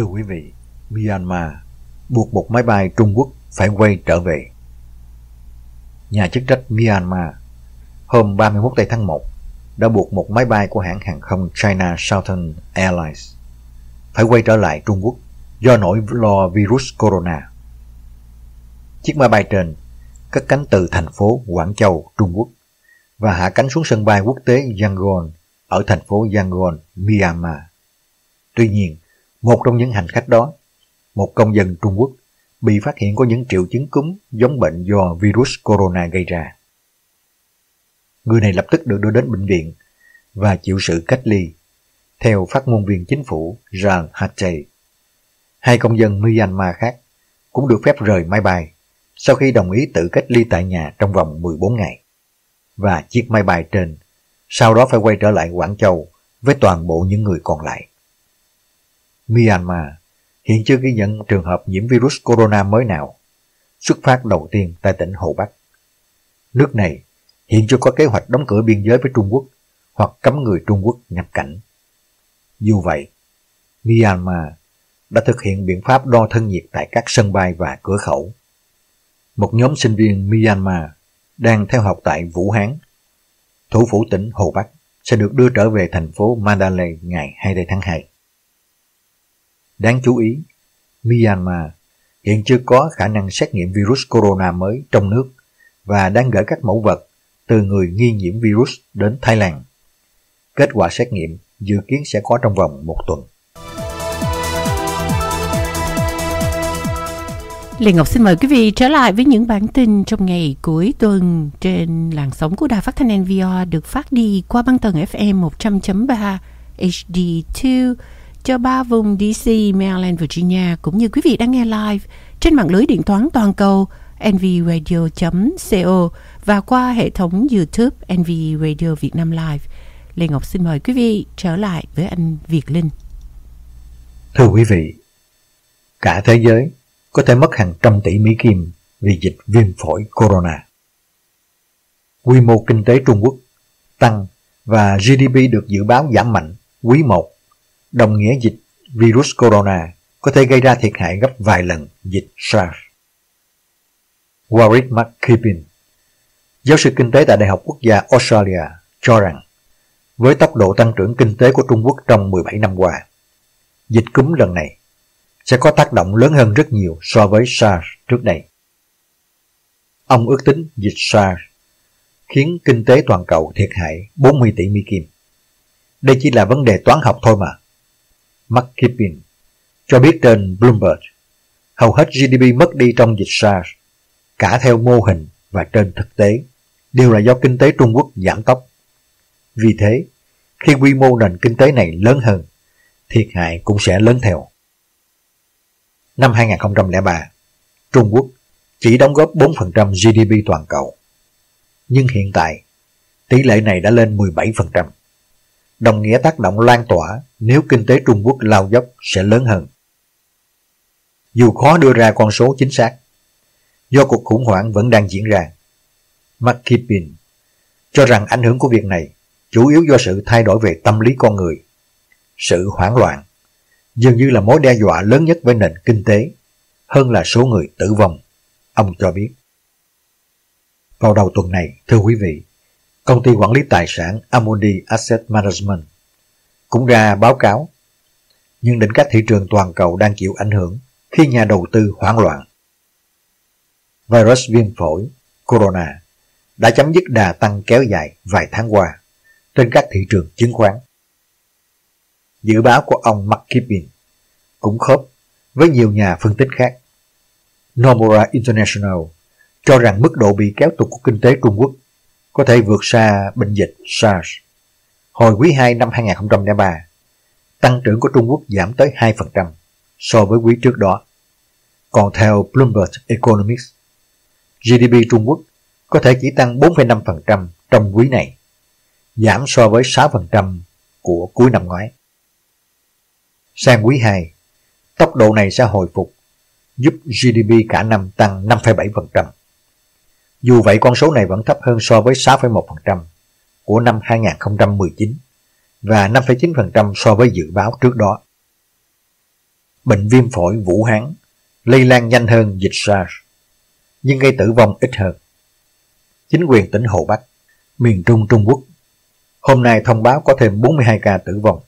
Thưa quý vị, Myanmar buộc một máy bay Trung Quốc phải quay trở về. Nhà chức trách Myanmar hôm 31 tây tháng 1 đã buộc một máy bay của hãng hàng không China Southern Airlines phải quay trở lại Trung Quốc do nỗi lo virus corona. Chiếc máy bay trên cất cánh từ thành phố Quảng Châu, Trung Quốc và hạ cánh xuống sân bay quốc tế Yangon ở thành phố Yangon, Myanmar. Tuy nhiên, một trong những hành khách đó, một công dân Trung Quốc, bị phát hiện có những triệu chứng cúm giống bệnh do virus corona gây ra. Người này lập tức được đưa đến bệnh viện và chịu sự cách ly, theo phát ngôn viên chính phủ Jean Hatay. Hai công dân Myanmar khác cũng được phép rời máy bay sau khi đồng ý tự cách ly tại nhà trong vòng 14 ngày. Và chiếc máy bay trên sau đó phải quay trở lại Quảng Châu với toàn bộ những người còn lại. Myanmar hiện chưa ghi nhận trường hợp nhiễm virus corona mới nào, xuất phát đầu tiên tại tỉnh Hồ Bắc. Nước này hiện chưa có kế hoạch đóng cửa biên giới với Trung Quốc hoặc cấm người Trung Quốc nhập cảnh. Dù vậy, Myanmar đã thực hiện biện pháp đo thân nhiệt tại các sân bay và cửa khẩu. Một nhóm sinh viên Myanmar đang theo học tại Vũ Hán, thủ phủ tỉnh Hồ Bắc, sẽ được đưa trở về thành phố Mandalay ngày 20 tháng 2. Đáng chú ý, Myanmar hiện chưa có khả năng xét nghiệm virus corona mới trong nước và đang gửi các mẫu vật từ người nghi nhiễm virus đến Thái Lan. Kết quả xét nghiệm dự kiến sẽ có trong vòng một tuần. Lê Ngọc xin mời quý vị trở lại với những bản tin trong ngày cuối tuần trên làn sóng của đài phát thanh NVR được phát đi qua băng tần FM 100.3 HD2 cho ba vùng DC, Maryland, Virginia cũng như quý vị đang nghe live trên mạng lưới điện toán toàn cầu nvradio.co và qua hệ thống YouTube NV Radio Việt Nam Live. Lê Ngọc xin mời quý vị trở lại với anh Việt Linh. Thưa quý vị, cả thế giới có thể mất hàng trăm tỷ Mỹ Kim vì dịch viêm phổi corona. Quy mô kinh tế Trung Quốc tăng và GDP được dự báo giảm mạnh quý 1 đồng nghĩa dịch virus corona có thể gây ra thiệt hại gấp vài lần dịch SARS. Warwick McKibbin, giáo sư kinh tế tại Đại học Quốc gia Australia, cho rằng với tốc độ tăng trưởng kinh tế của Trung Quốc trong 17 năm qua, dịch cúm lần này sẽ có tác động lớn hơn rất nhiều so với SARS trước đây. Ông ước tính dịch SARS khiến kinh tế toàn cầu thiệt hại 40 tỷ Mỹ Kim. Đây chỉ là vấn đề toán học thôi mà. McKibbin cho biết trên Bloomberg hầu hết GDP mất đi trong dịch SARS, cả theo mô hình và trên thực tế, đều là do kinh tế Trung Quốc giảm tốc. Vì thế, khi quy mô nền kinh tế này lớn hơn, thiệt hại cũng sẽ lớn theo. Năm 2003, Trung Quốc chỉ đóng góp 4% GDP toàn cầu. Nhưng hiện tại, tỷ lệ này đã lên 17%. Đồng nghĩa tác động lan tỏa nếu kinh tế Trung Quốc lao dốc sẽ lớn hơn. Dù khó đưa ra con số chính xác, do cuộc khủng hoảng vẫn đang diễn ra, McKibbin cho rằng ảnh hưởng của việc này chủ yếu do sự thay đổi về tâm lý con người. Sự hoảng loạn dường như là mối đe dọa lớn nhất với nền kinh tế hơn là số người tử vong, ông cho biết. Vào đầu tuần này, thưa quý vị, công ty quản lý tài sản Amundi Asset Management cũng ra báo cáo nhưng định các thị trường toàn cầu đang chịu ảnh hưởng khi nhà đầu tư hoảng loạn. Virus viêm phổi, corona, đã chấm dứt đà tăng kéo dài vài tháng qua trên các thị trường chứng khoán. Dự báo của ông McKibbin cũng khớp với nhiều nhà phân tích khác. Nomura International cho rằng mức độ bị kéo tụt của kinh tế Trung Quốc có thể vượt xa bệnh dịch SARS. Hồi quý 2 năm 2003, tăng trưởng của Trung Quốc giảm tới 2% so với quý trước đó. Còn theo Bloomberg Economics, GDP Trung Quốc có thể chỉ tăng 4,5% trong quý này, giảm so với 6% của cuối năm ngoái. Sang quý 2, tốc độ này sẽ hồi phục, giúp GDP cả năm tăng 5,7%. Dù vậy con số này vẫn thấp hơn so với 6,1% của năm 2019 và 5,9% so với dự báo trước đó. bệnh viêm phổi Vũ Hán lây lan nhanh hơn dịch SARS, nhưng gây tử vong ít hơn. Chính quyền tỉnh Hồ Bắc, miền Trung Trung Quốc, hôm nay thông báo có thêm 42 ca tử vong,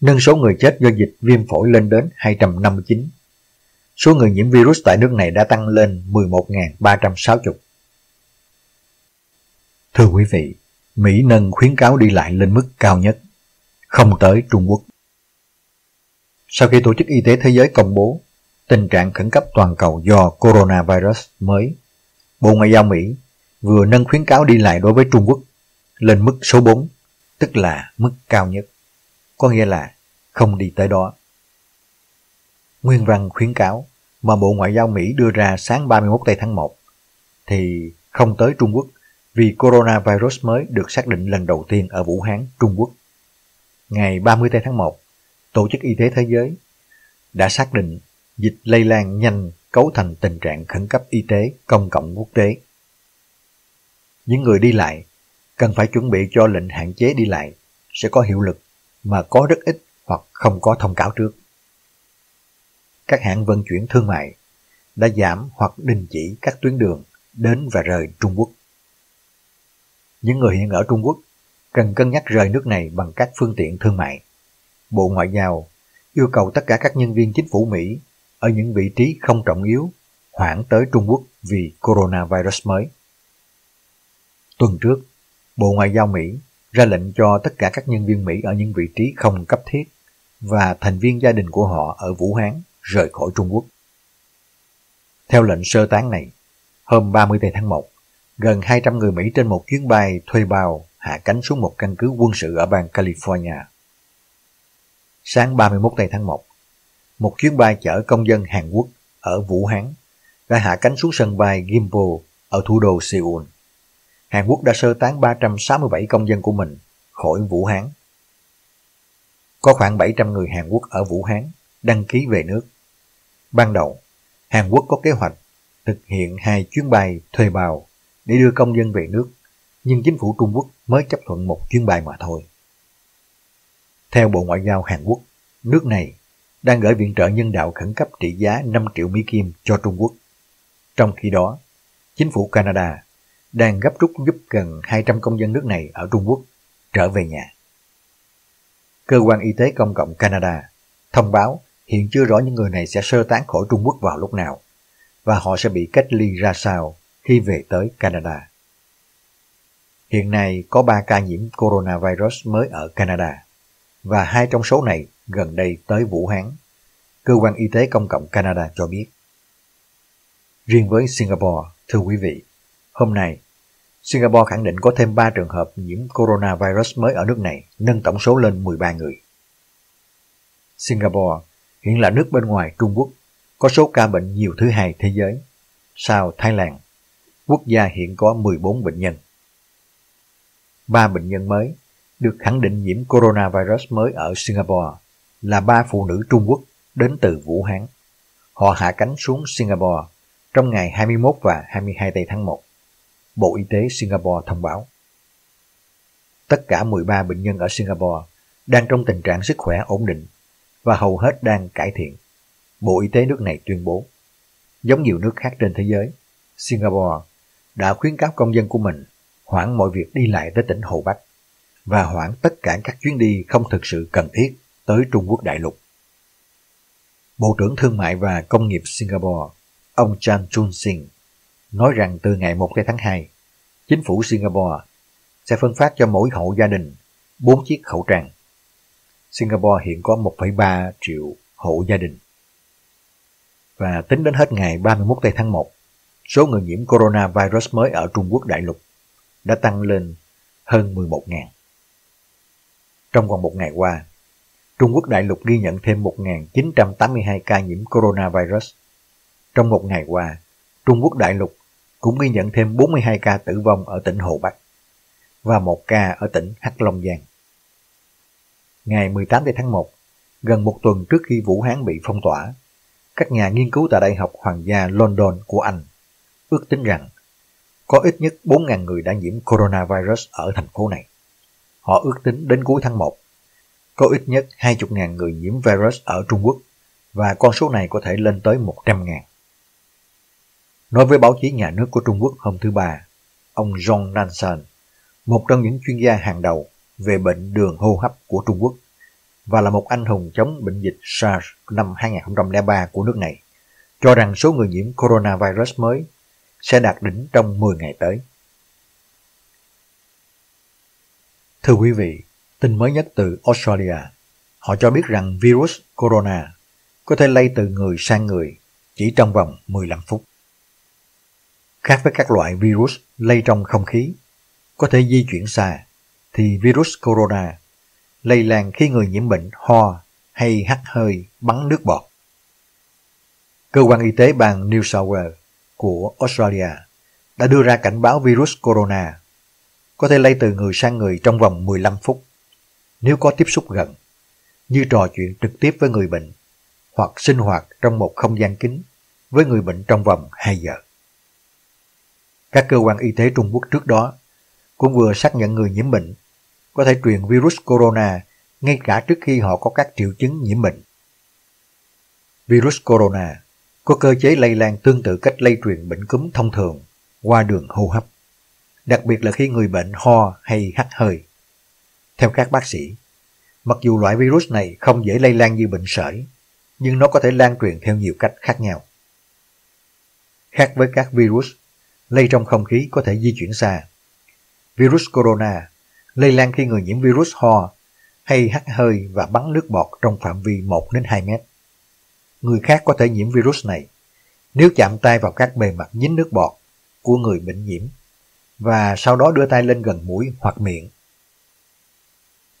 nâng số người chết do dịch viêm phổi lên đến 259. Số người nhiễm virus tại nước này đã tăng lên 11.360. Thưa quý vị, Mỹ nâng khuyến cáo đi lại lên mức cao nhất, không tới Trung Quốc. Sau khi Tổ chức Y tế Thế giới công bố tình trạng khẩn cấp toàn cầu do coronavirus mới, Bộ Ngoại giao Mỹ vừa nâng khuyến cáo đi lại đối với Trung Quốc lên mức số 4, tức là mức cao nhất, có nghĩa là không đi tới đó. Nguyên văn khuyến cáo mà Bộ Ngoại giao Mỹ đưa ra sáng 31 tây tháng 1 thì không tới Trung Quốc vì coronavirus mới được xác định lần đầu tiên ở Vũ Hán, Trung Quốc. Ngày 30 tây tháng 1, Tổ chức Y tế Thế giới đã xác định dịch lây lan nhanh cấu thành tình trạng khẩn cấp y tế công cộng quốc tế. Những người đi lại cần phải chuẩn bị cho lệnh hạn chế đi lại sẽ có hiệu lực mà có rất ít hoặc không có thông cáo trước. Các hãng vận chuyển thương mại đã giảm hoặc đình chỉ các tuyến đường đến và rời Trung Quốc. Những người hiện ở Trung Quốc cần cân nhắc rời nước này bằng các phương tiện thương mại. Bộ Ngoại giao yêu cầu tất cả các nhân viên chính phủ Mỹ ở những vị trí không trọng yếu hoãn tới Trung Quốc vì coronavirus mới. Tuần trước, Bộ Ngoại giao Mỹ ra lệnh cho tất cả các nhân viên Mỹ ở những vị trí không cấp thiết và thành viên gia đình của họ ở Vũ Hán rời khỏi Trung Quốc. Theo lệnh sơ tán này, hôm 30 tháng 1, gần 200 người Mỹ trên một chuyến bay thuê bao hạ cánh xuống một căn cứ quân sự ở bang California. Sáng 31 tháng 1, một chuyến bay chở công dân Hàn Quốc ở Vũ Hán đã hạ cánh xuống sân bay Gimpo ở thủ đô Seoul. Hàn Quốc đã sơ tán 367 công dân của mình khỏi Vũ Hán. Có khoảng 700 người Hàn Quốc ở Vũ Hán đăng ký về nước. Ban đầu, Hàn Quốc có kế hoạch thực hiện hai chuyến bay thuê bao để đưa công dân về nước, nhưng chính phủ Trung Quốc mới chấp thuận một chuyến bay mà thôi. Theo Bộ Ngoại giao Hàn Quốc, nước này đang gửi viện trợ nhân đạo khẩn cấp trị giá 5 triệu Mỹ Kim cho Trung Quốc. Trong khi đó, chính phủ Canada đang gấp rút giúp gần 200 công dân nước này ở Trung Quốc trở về nhà. Cơ quan Y tế Công cộng Canada thông báo hiện chưa rõ những người này sẽ sơ tán khỏi Trung Quốc vào lúc nào và họ sẽ bị cách ly ra sao khi về tới Canada. Hiện nay có 3 ca nhiễm coronavirus mới ở Canada và hai trong số này gần đây tới Vũ Hán, cơ quan y tế công cộng Canada cho biết. Riêng với Singapore, thưa quý vị, hôm nay Singapore khẳng định có thêm 3 trường hợp nhiễm coronavirus mới ở nước này, nâng tổng số lên 13 người. Singapore hiện là nước bên ngoài Trung Quốc, có số ca bệnh nhiều thứ hai thế giới. Sau Thái Lan, quốc gia hiện có 14 bệnh nhân. Ba bệnh nhân mới được khẳng định nhiễm coronavirus mới ở Singapore là ba phụ nữ Trung Quốc đến từ Vũ Hán. Họ hạ cánh xuống Singapore trong ngày 21 và 22 tây tháng 1. Bộ Y tế Singapore thông báo. Tất cả 13 bệnh nhân ở Singapore đang trong tình trạng sức khỏe ổn định và hầu hết đang cải thiện. Bộ Y tế nước này tuyên bố. Giống nhiều nước khác trên thế giới, Singapore đã khuyến cáo công dân của mình hoãn mọi việc đi lại tới tỉnh Hồ Bắc và hoãn tất cả các chuyến đi không thực sự cần thiết tới Trung Quốc đại lục. Bộ trưởng Thương mại và Công nghiệp Singapore, ông Chan Chun Sing, nói rằng từ ngày 1 tháng 2, chính phủ Singapore sẽ phân phát cho mỗi hộ gia đình 4 chiếc khẩu trang. Singapore hiện có 1,3 triệu hộ gia đình. Và tính đến hết ngày 31 tháng 1, số người nhiễm coronavirus mới ở Trung Quốc đại lục đã tăng lên hơn 11.000. Trong vòng một ngày qua, Trung Quốc đại lục ghi nhận thêm 1.982 ca nhiễm coronavirus. Trong một ngày qua, Trung Quốc đại lục cũng ghi nhận thêm 42 ca tử vong ở tỉnh Hồ Bắc và một ca ở tỉnh Hắc Long Giang. Ngày 18 tháng 1, gần một tuần trước khi Vũ Hán bị phong tỏa, các nhà nghiên cứu tại Đại học Hoàng gia London của Anh ước tính rằng có ít nhất 4.000 người đã nhiễm coronavirus ở thành phố này. Họ ước tính đến cuối tháng 1, có ít nhất 20.000 người nhiễm virus ở Trung Quốc và con số này có thể lên tới 100.000. Nói với báo chí nhà nước của Trung Quốc hôm thứ Ba, ông John Nansen, một trong những chuyên gia hàng đầu về bệnh đường hô hấp của Trung Quốc và là một anh hùng chống bệnh dịch SARS năm 2003 của nước này, cho rằng số người nhiễm coronavirus mới sẽ đạt đỉnh trong 10 ngày tới. Thưa quý vị, tin mới nhất từ Australia, họ cho biết rằng virus corona có thể lây từ người sang người chỉ trong vòng 15 phút. Khác với các loại virus lây trong không khí, có thể di chuyển xa, thì virus corona lây lan khi người nhiễm bệnh ho hay hắt hơi bắn nước bọt. Cơ quan y tế bang New South Wales của Australia đã đưa ra cảnh báo virus corona có thể lây từ người sang người trong vòng 15 phút nếu có tiếp xúc gần, như trò chuyện trực tiếp với người bệnh hoặc sinh hoạt trong một không gian kín với người bệnh trong vòng 2 giờ. Các cơ quan y tế Trung Quốc trước đó cũng vừa xác nhận người nhiễm bệnh có thể truyền virus corona ngay cả trước khi họ có các triệu chứng nhiễm bệnh. Virus corona có cơ chế lây lan tương tự cách lây truyền bệnh cúm thông thường qua đường hô hấp, đặc biệt là khi người bệnh ho hay hắt hơi. Theo các bác sĩ, mặc dù loại virus này không dễ lây lan như bệnh sởi, nhưng nó có thể lan truyền theo nhiều cách khác nhau. Khác với các virus, lây trong không khí có thể di chuyển xa. Virus corona lây lan khi người nhiễm virus ho hay hắt hơi và bắn nước bọt trong phạm vi 1 đến 2 mét. Người khác có thể nhiễm virus này nếu chạm tay vào các bề mặt dính nước bọt của người bệnh nhiễm và sau đó đưa tay lên gần mũi hoặc miệng.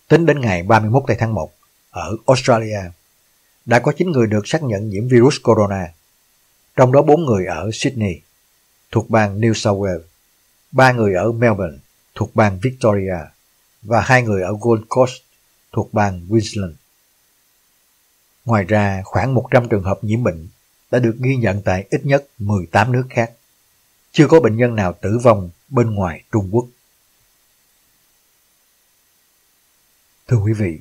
Tính đến ngày 31 tháng 1, ở Australia, đã có 9 người được xác nhận nhiễm virus corona, trong đó 4 người ở Sydney, thuộc bang New South Wales, 3 người ở Melbourne, thuộc bang Victoria, và 2 người ở Gold Coast, thuộc bang Queensland. Ngoài ra, khoảng 100 trường hợp nhiễm bệnh đã được ghi nhận tại ít nhất 18 nước khác. Chưa có bệnh nhân nào tử vong bên ngoài Trung Quốc. Thưa quý vị,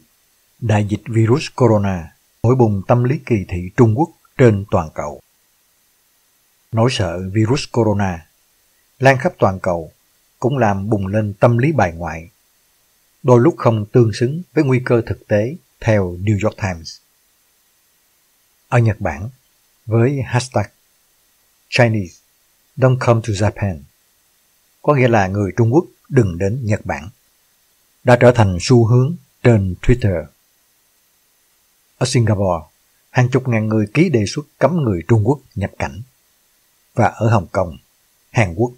đại dịch virus corona nổi bùng tâm lý kỳ thị Trung Quốc trên toàn cầu. Nỗi sợ virus corona lan khắp toàn cầu cũng làm bùng lên tâm lý bài ngoại, đôi lúc không tương xứng với nguy cơ thực tế theo New York Times. Ở Nhật Bản, với hashtag Chinese don't come to Japan, có nghĩa là người Trung Quốc đừng đến Nhật Bản, đã trở thành xu hướng trên Twitter. Ở Singapore, hàng chục ngàn người ký đề xuất cấm người Trung Quốc nhập cảnh. Và ở Hồng Kông, Hàn Quốc,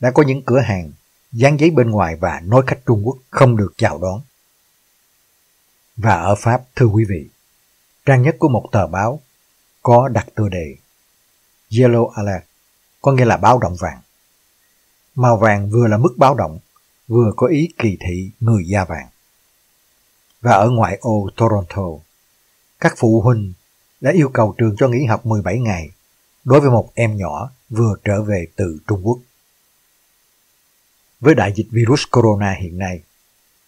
đã có những cửa hàng dán giấy bên ngoài và nói khách Trung Quốc không được chào đón. Và ở Pháp, thưa quý vị, trang nhất của một tờ báo có đặt tựa đề Yellow Alert, có nghĩa là báo động vàng. Màu vàng vừa là mức báo động, vừa có ý kỳ thị người da vàng. Và ở ngoại ô Toronto, các phụ huynh đã yêu cầu trường cho nghỉ học 17 ngày đối với một em nhỏ vừa trở về từ Trung Quốc. Với đại dịch virus corona hiện nay,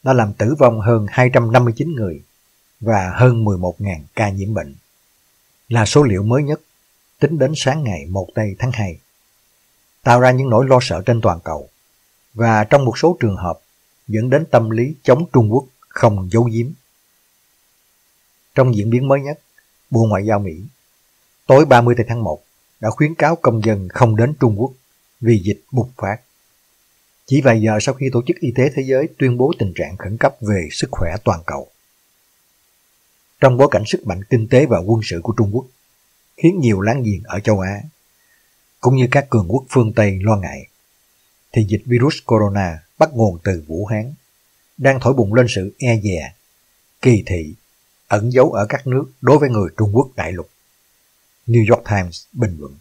đã làm tử vong hơn 259 người và hơn 11.000 ca nhiễm bệnh, là số liệu mới nhất tính đến sáng ngày 1 tây tháng 2, tạo ra những nỗi lo sợ trên toàn cầu và trong một số trường hợp dẫn đến tâm lý chống Trung Quốc không giấu giếm. Trong diễn biến mới nhất, Bộ Ngoại giao Mỹ tối 30 tháng 1 đã khuyến cáo công dân không đến Trung Quốc vì dịch bùng phát. Chỉ vài giờ sau khi Tổ chức Y tế Thế giới tuyên bố tình trạng khẩn cấp về sức khỏe toàn cầu. Trong bối cảnh sức mạnh kinh tế và quân sự của Trung Quốc khiến nhiều láng giềng ở châu Á, cũng như các cường quốc phương Tây lo ngại, thì dịch virus corona bắt nguồn từ Vũ Hán, đang thổi bùng lên sự e dè, kỳ thị ẩn giấu ở các nước đối với người Trung Quốc đại lục. New York Times bình luận.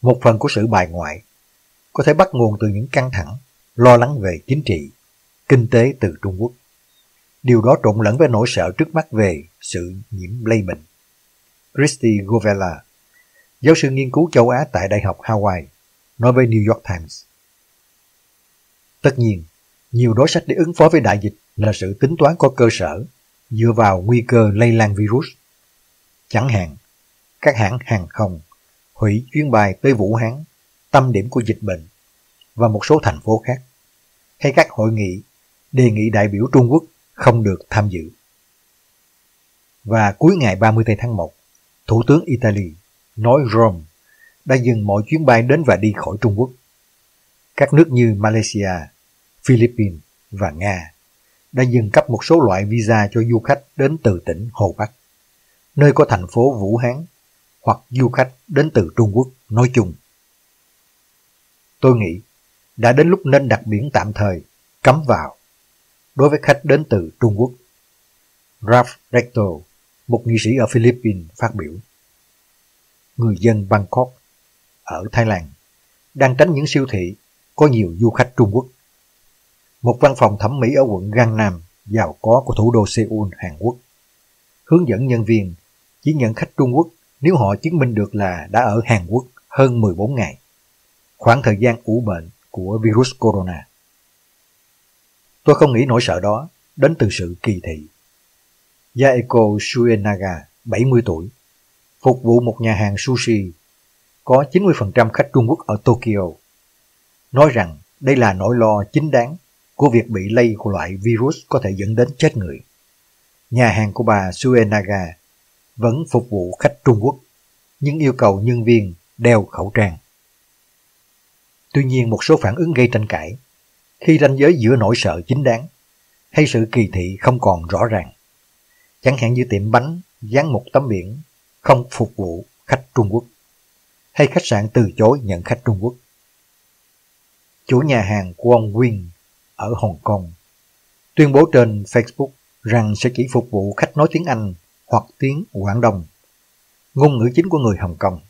Một phần của sự bài ngoại có thể bắt nguồn từ những căng thẳng, lo lắng về chính trị, kinh tế từ Trung Quốc. Điều đó trộn lẫn với nỗi sợ trước mắt về sự nhiễm lây bệnh. Christy Govella, giáo sư nghiên cứu châu Á tại Đại học Hawaii, nói với New York Times. Tất nhiên, nhiều đối sách để ứng phó với đại dịch là sự tính toán có cơ sở dựa vào nguy cơ lây lan virus. Chẳng hạn, các hãng hàng không hủy chuyến bay tới Vũ Hán, tâm điểm của dịch bệnh, và một số thành phố khác, hay các hội nghị đề nghị đại biểu Trung Quốc không được tham dự. Và cuối ngày 30 tháng 1, Thủ tướng Italy nói Rome đã dừng mọi chuyến bay đến và đi khỏi Trung Quốc. Các nước như Malaysia, Philippines và Nga đã dừng cấp một số loại visa cho du khách đến từ tỉnh Hồ Bắc, nơi có thành phố Vũ Hán, hoặc du khách đến từ Trung Quốc nói chung. Tôi nghĩ đã đến lúc nên đặt biển tạm thời cấm vào đối với khách đến từ Trung Quốc. Ralph Recto, một nghị sĩ ở Philippines phát biểu. Người dân Bangkok ở Thái Lan đang tránh những siêu thị có nhiều du khách Trung Quốc. Một văn phòng thẩm mỹ ở quận Gangnam giàu có của thủ đô Seoul, Hàn Quốc. Hướng dẫn nhân viên chỉ nhận khách Trung Quốc nếu họ chứng minh được là đã ở Hàn Quốc hơn 14 ngày, khoảng thời gian ủ bệnh của virus corona. Tôi không nghĩ nỗi sợ đó đến từ sự kỳ thị. Yaeko Suenaga, 70 tuổi, phục vụ một nhà hàng sushi, có 90% khách Trung Quốc ở Tokyo, nói rằng đây là nỗi lo chính đáng của việc bị lây của loại virus có thể dẫn đến chết người. Nhà hàng của bà Suenaga vẫn phục vụ khách Trung Quốc, nhưng yêu cầu nhân viên đeo khẩu trang. Tuy nhiên một số phản ứng gây tranh cãi khi ranh giới giữa nỗi sợ chính đáng hay sự kỳ thị không còn rõ ràng. Chẳng hạn như tiệm bánh dán một tấm biển không phục vụ khách Trung Quốc hay khách sạn từ chối nhận khách Trung Quốc. Chủ nhà hàng Kwon Win ở Hồng Kông tuyên bố trên Facebook rằng sẽ chỉ phục vụ khách nói tiếng Anh hoặc tiếng Quảng Đông. Ngôn ngữ chính của người Hồng Kông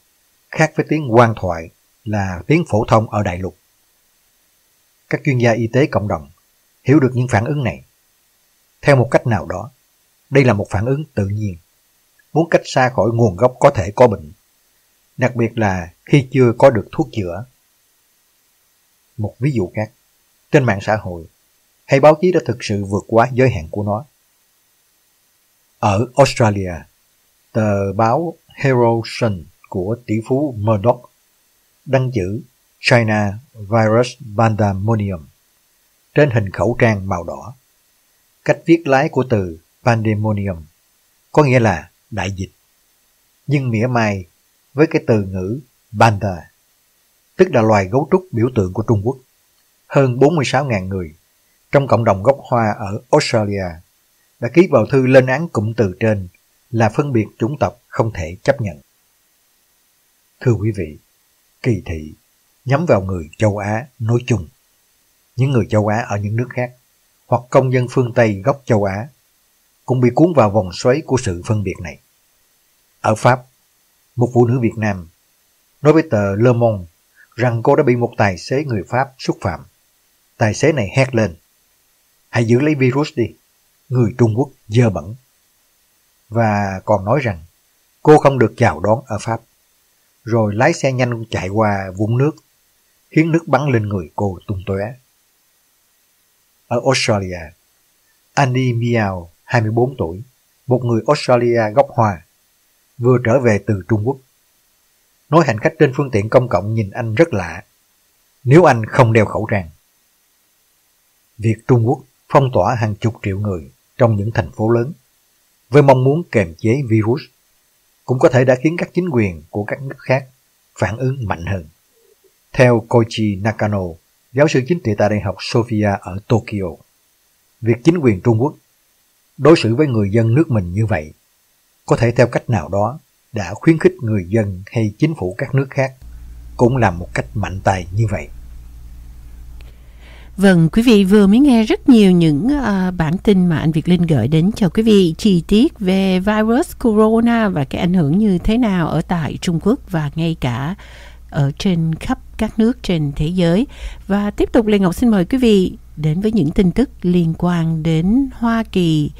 khác với tiếng quan thoại là tiếng phổ thông ở đại lục. Các chuyên gia y tế cộng đồng hiểu được những phản ứng này. Theo một cách nào đó, đây là một phản ứng tự nhiên, muốn cách xa khỏi nguồn gốc có thể có bệnh, đặc biệt là khi chưa có được thuốc chữa. Một ví dụ khác, trên mạng xã hội hay báo chí đã thực sự vượt quá giới hạn của nó. Ở Australia, tờ báo Herald Sun của tỷ phú Murdoch đăng chữ China Virus Pandemonium trên hình khẩu trang màu đỏ. Cách viết lái của từ Pandemonium có nghĩa là đại dịch, nhưng mỉa mai với cái từ ngữ Panda, tức là loài gấu trúc biểu tượng của Trung Quốc. Hơn 46.000 người trong cộng đồng gốc Hoa ở Australia đã ký vào thư lên án cụm từ trên là phân biệt chủng tộc không thể chấp nhận. Thưa quý vị, kỳ thị nhắm vào người châu Á nói chung, những người châu Á ở những nước khác hoặc công dân phương Tây gốc châu Á cũng bị cuốn vào vòng xoáy của sự phân biệt này. Ở Pháp, một phụ nữ Việt Nam nói với tờ Le Monde rằng cô đã bị một tài xế người Pháp xúc phạm. Tài xế này hét lên, hãy giữ lấy virus đi, người Trung Quốc dơ bẩn. Và còn nói rằng cô không được chào đón ở Pháp rồi lái xe nhanh chạy qua vũng nước, khiến nước bắn lên người cô tung tóe. Ở Australia, Annie Miao, 24 tuổi, một người Australia gốc Hoa, vừa trở về từ Trung Quốc. Nói hành khách trên phương tiện công cộng nhìn anh rất lạ, nếu anh không đeo khẩu trang. Việc Trung Quốc phong tỏa hàng chục triệu người trong những thành phố lớn với mong muốn kềm chế virus cũng có thể đã khiến các chính quyền của các nước khác phản ứng mạnh hơn. Theo Koichi Nakano, giáo sư chính trị tại Đại học Sophia ở Tokyo, việc chính quyền Trung Quốc đối xử với người dân nước mình như vậy có thể theo cách nào đó đã khuyến khích người dân hay chính phủ các nước khác cũng làm một cách mạnh tay như vậy. Vâng, quý vị vừa mới nghe rất nhiều những uh, bản tin mà anh Việt Linh gửi đến cho quý vị chi tiết về virus corona và cái ảnh hưởng như thế nào ở tại Trung Quốc và ngay cả ở trên khắp các nước trên thế giới. Và tiếp tục, Lê Ngọc xin mời quý vị đến với những tin tức liên quan đến Hoa Kỳ.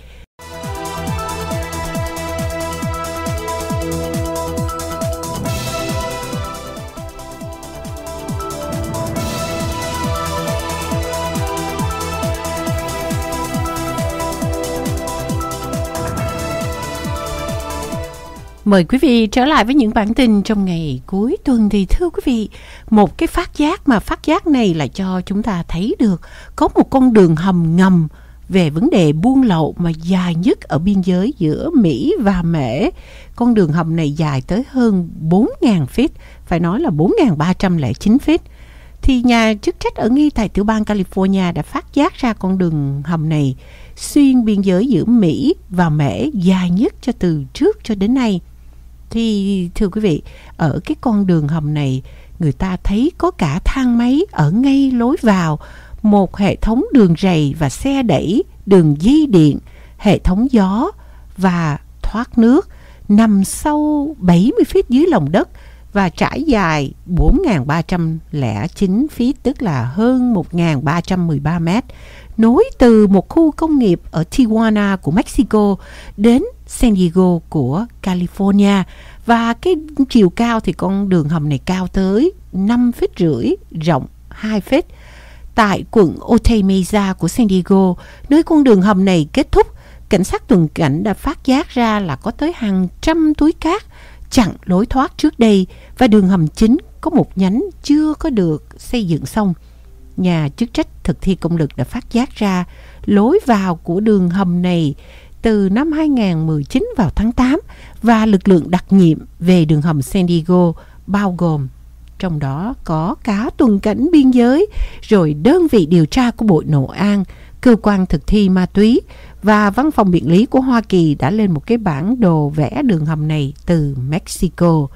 Mời quý vị trở lại với những bản tin trong ngày cuối tuần thì thưa quý vị, một cái phát giác mà phát giác này là cho chúng ta thấy được có một con đường hầm ngầm về vấn đề buôn lậu mà dài nhất ở biên giới giữa Mỹ và Mễ. Con đường hầm này dài tới hơn 4.000 feet, phải nói là 4.309 feet. Thì nhà chức trách ở ngay tại tiểu bang California đã phát giác ra con đường hầm này xuyên biên giới giữa Mỹ và Mễ dài nhất cho từ trước cho đến nay. Thì thưa quý vị, ở cái con đường hầm này người ta thấy có cả thang máy ở ngay lối vào, một hệ thống đường rầy và xe đẩy, đường dây điện, hệ thống gió và thoát nước nằm sâu 70 feet dưới lòng đất và trải dài 4.309 feet tức là hơn 1.313 mét nối từ một khu công nghiệp ở Tijuana của Mexico đến San Diego của California. Và cái chiều cao thì con đường hầm này cao tới 5 feet rưỡi, rộng 2 feet. Tại quận Otay Mesa của San Diego, nơi con đường hầm này kết thúc, cảnh sát tuần cảnh đã phát giác ra là có tới hàng trăm túi cát chặn lối thoát trước đây. Và đường hầm chính có một nhánh chưa có được xây dựng xong nhà chức trách thực thi công lực đã phát giác ra lối vào của đường hầm này từ năm 2019 vào tháng 8 và lực lượng đặc nhiệm về đường hầm San Diego bao gồm trong đó có cả tuần cảnh biên giới, rồi đơn vị điều tra của Bộ Nội an, cơ quan thực thi ma túy và văn phòng biện lý của Hoa Kỳ đã lên một cái bản đồ vẽ đường hầm này từ Mexico.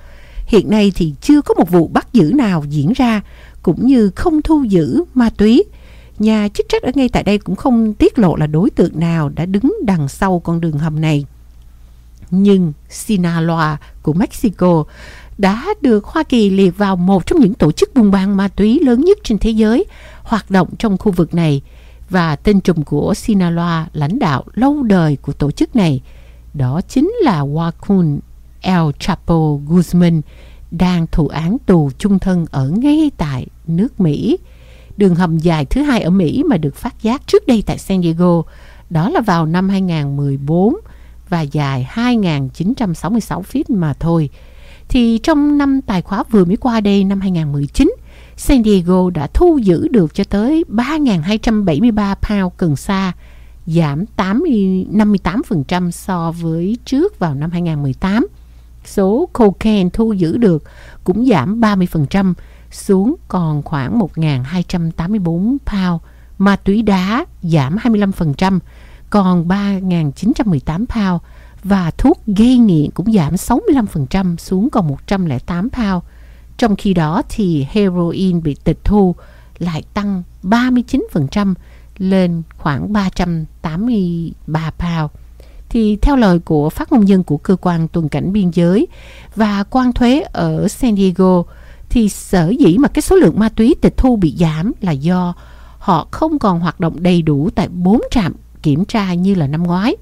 Hiện nay thì chưa có một vụ bắt giữ nào diễn ra cũng như không thu giữ ma túy. Nhà chức trách ở ngay tại đây cũng không tiết lộ là đối tượng nào đã đứng đằng sau con đường hầm này. Nhưng Sinaloa của Mexico đã được Hoa Kỳ liệt vào một trong những tổ chức buôn bán ma túy lớn nhất trên thế giới, hoạt động trong khu vực này và tên trùm của Sinaloa lãnh đạo lâu đời của tổ chức này, đó chính là Joaquin El Chapo Guzman đang thụ án tù chung thân ở ngay tại nước Mỹ. Đường hầm dài thứ hai ở Mỹ mà được phát giác trước đây tại San Diego đó là vào năm 2014 và dài 2.966 feet mà thôi. Thì trong năm tài khóa vừa mới qua đây năm 2019, San Diego đã thu giữ được cho tới 3.273 pound cần sa, giảm 80, 58% so với trước vào năm 2018 số cocaine thu giữ được cũng giảm 30% xuống còn khoảng 1.284 pound. Ma túy đá giảm 25%, còn 3.918 pound. Và thuốc gây nghiện cũng giảm 65% xuống còn 108 pound. Trong khi đó thì heroin bị tịch thu lại tăng 39% lên khoảng 383 pound thì theo lời của phát ngôn nhân của cơ quan tuần cảnh biên giới và quan thuế ở San Diego thì sở dĩ mà cái số lượng ma túy tịch thu bị giảm là do họ không còn hoạt động đầy đủ tại bốn trạm kiểm tra như là năm ngoái.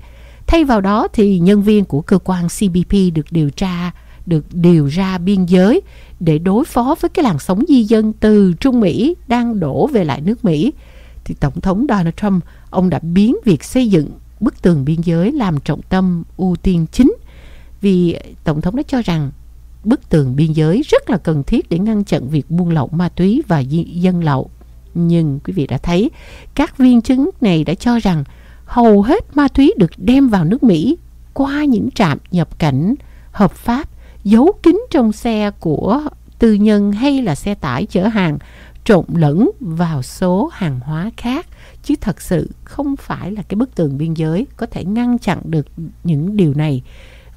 Thay vào đó thì nhân viên của cơ quan CBP được điều tra được điều ra biên giới để đối phó với cái làn sóng di dân từ Trung Mỹ đang đổ về lại nước Mỹ. Thì Tổng thống Donald Trump, ông đã biến việc xây dựng bức tường biên giới làm trọng tâm ưu tiên chính vì Tổng thống đã cho rằng bức tường biên giới rất là cần thiết để ngăn chặn việc buôn lậu ma túy và dân lậu. Nhưng quý vị đã thấy, các viên chứng này đã cho rằng hầu hết ma túy được đem vào nước Mỹ qua những trạm nhập cảnh hợp pháp, giấu kín trong xe của tư nhân hay là xe tải chở hàng trộn lẫn vào số hàng hóa khác chứ thật sự không phải là cái bức tường biên giới có thể ngăn chặn được những điều này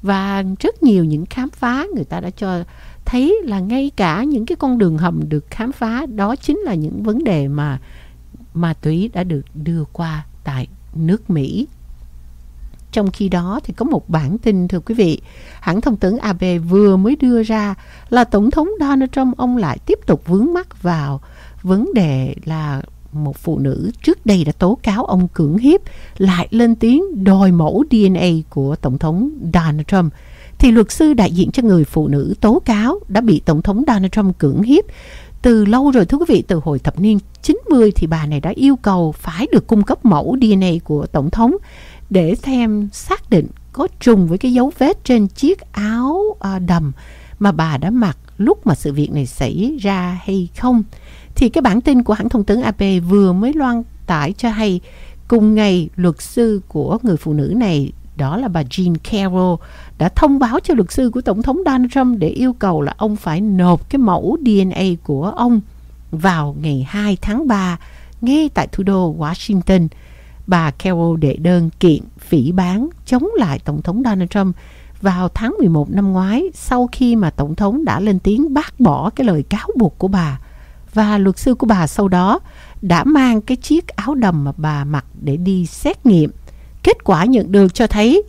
và rất nhiều những khám phá người ta đã cho thấy là ngay cả những cái con đường hầm được khám phá đó chính là những vấn đề mà ma túy đã được đưa qua tại nước Mỹ. Trong khi đó thì có một bản tin thưa quý vị, hãng thông tấn AB vừa mới đưa ra là Tổng thống Donald Trump ông lại tiếp tục vướng mắc vào vấn đề là một phụ nữ trước đây đã tố cáo ông cưỡng hiếp lại lên tiếng đòi mẫu DNA của Tổng thống Donald Trump. Thì luật sư đại diện cho người phụ nữ tố cáo đã bị Tổng thống Donald Trump cưỡng hiếp. Từ lâu rồi thưa quý vị từ hồi thập niên 90 thì bà này đã yêu cầu phải được cung cấp mẫu DNA của Tổng thống để xem xác định có trùng với cái dấu vết trên chiếc áo à, đầm mà bà đã mặc lúc mà sự việc này xảy ra hay không. Thì cái bản tin của hãng thông tấn AP vừa mới loan tải cho hay cùng ngày luật sư của người phụ nữ này, đó là bà Jean Carroll, đã thông báo cho luật sư của Tổng thống Donald Trump để yêu cầu là ông phải nộp cái mẫu DNA của ông vào ngày 2 tháng 3 ngay tại thủ đô Washington. Bà Carroll đệ đơn kiện phỉ bán chống lại Tổng thống Donald Trump vào tháng 11 năm ngoái sau khi mà Tổng thống đã lên tiếng bác bỏ cái lời cáo buộc của bà. Và luật sư của bà sau đó đã mang cái chiếc áo đầm mà bà mặc để đi xét nghiệm. Kết quả nhận được cho thấy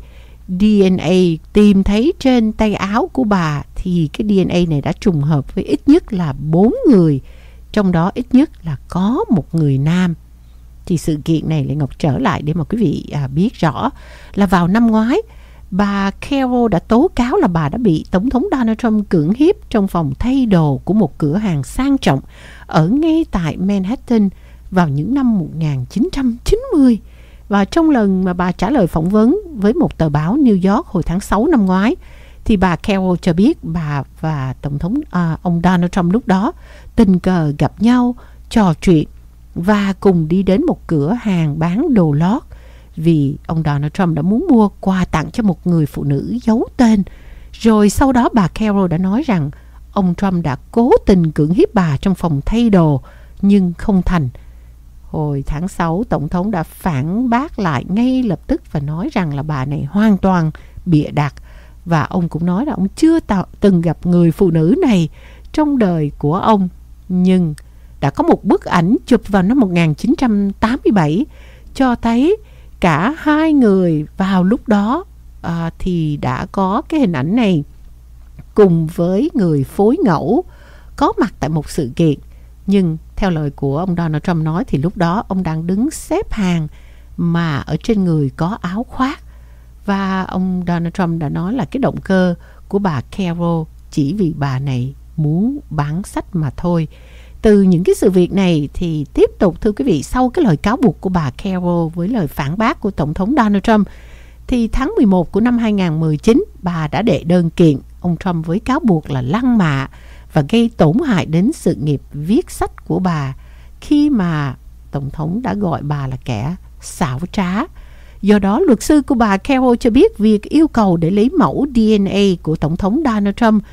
DNA tìm thấy trên tay áo của bà thì cái DNA này đã trùng hợp với ít nhất là bốn người, trong đó ít nhất là có một người nam. Thì sự kiện này lại Ngọc trở lại để mà quý vị à, biết rõ là vào năm ngoái bà Carol đã tố cáo là bà đã bị Tổng thống Donald Trump cưỡng hiếp trong phòng thay đồ của một cửa hàng sang trọng ở ngay tại Manhattan vào những năm 1990. Và trong lần mà bà trả lời phỏng vấn với một tờ báo New York hồi tháng 6 năm ngoái, thì bà Carol cho biết bà và Tổng thống à, ông Donald Trump lúc đó tình cờ gặp nhau, trò chuyện và cùng đi đến một cửa hàng bán đồ lót vì ông Donald Trump đã muốn mua quà tặng cho một người phụ nữ giấu tên. Rồi sau đó bà Carol đã nói rằng ông Trump đã cố tình cưỡng hiếp bà trong phòng thay đồ nhưng không thành. Hồi tháng 6, Tổng thống đã phản bác lại ngay lập tức và nói rằng là bà này hoàn toàn bịa đặt. Và ông cũng nói là ông chưa tạo, từng gặp người phụ nữ này trong đời của ông. Nhưng đã có một bức ảnh chụp vào năm 1987 cho thấy cả hai người vào lúc đó à, thì đã có cái hình ảnh này. Cùng với người phối ngẫu có mặt tại một sự kiện. Nhưng theo lời của ông Donald Trump nói thì lúc đó ông đang đứng xếp hàng mà ở trên người có áo khoác. Và ông Donald Trump đã nói là cái động cơ của bà Carol chỉ vì bà này muốn bán sách mà thôi. Từ những cái sự việc này thì tiếp tục thưa quý vị sau cái lời cáo buộc của bà Carol với lời phản bác của Tổng thống Donald Trump thì tháng 11 của năm 2019 bà đã đệ đơn kiện ông Trump với cáo buộc là lăng mạ và gây tổn hại đến sự nghiệp viết sách của bà khi mà Tổng thống đã gọi bà là kẻ xảo trá. Do đó, luật sư của bà Carol cho biết việc yêu cầu để lấy mẫu DNA của Tổng thống Donald Trump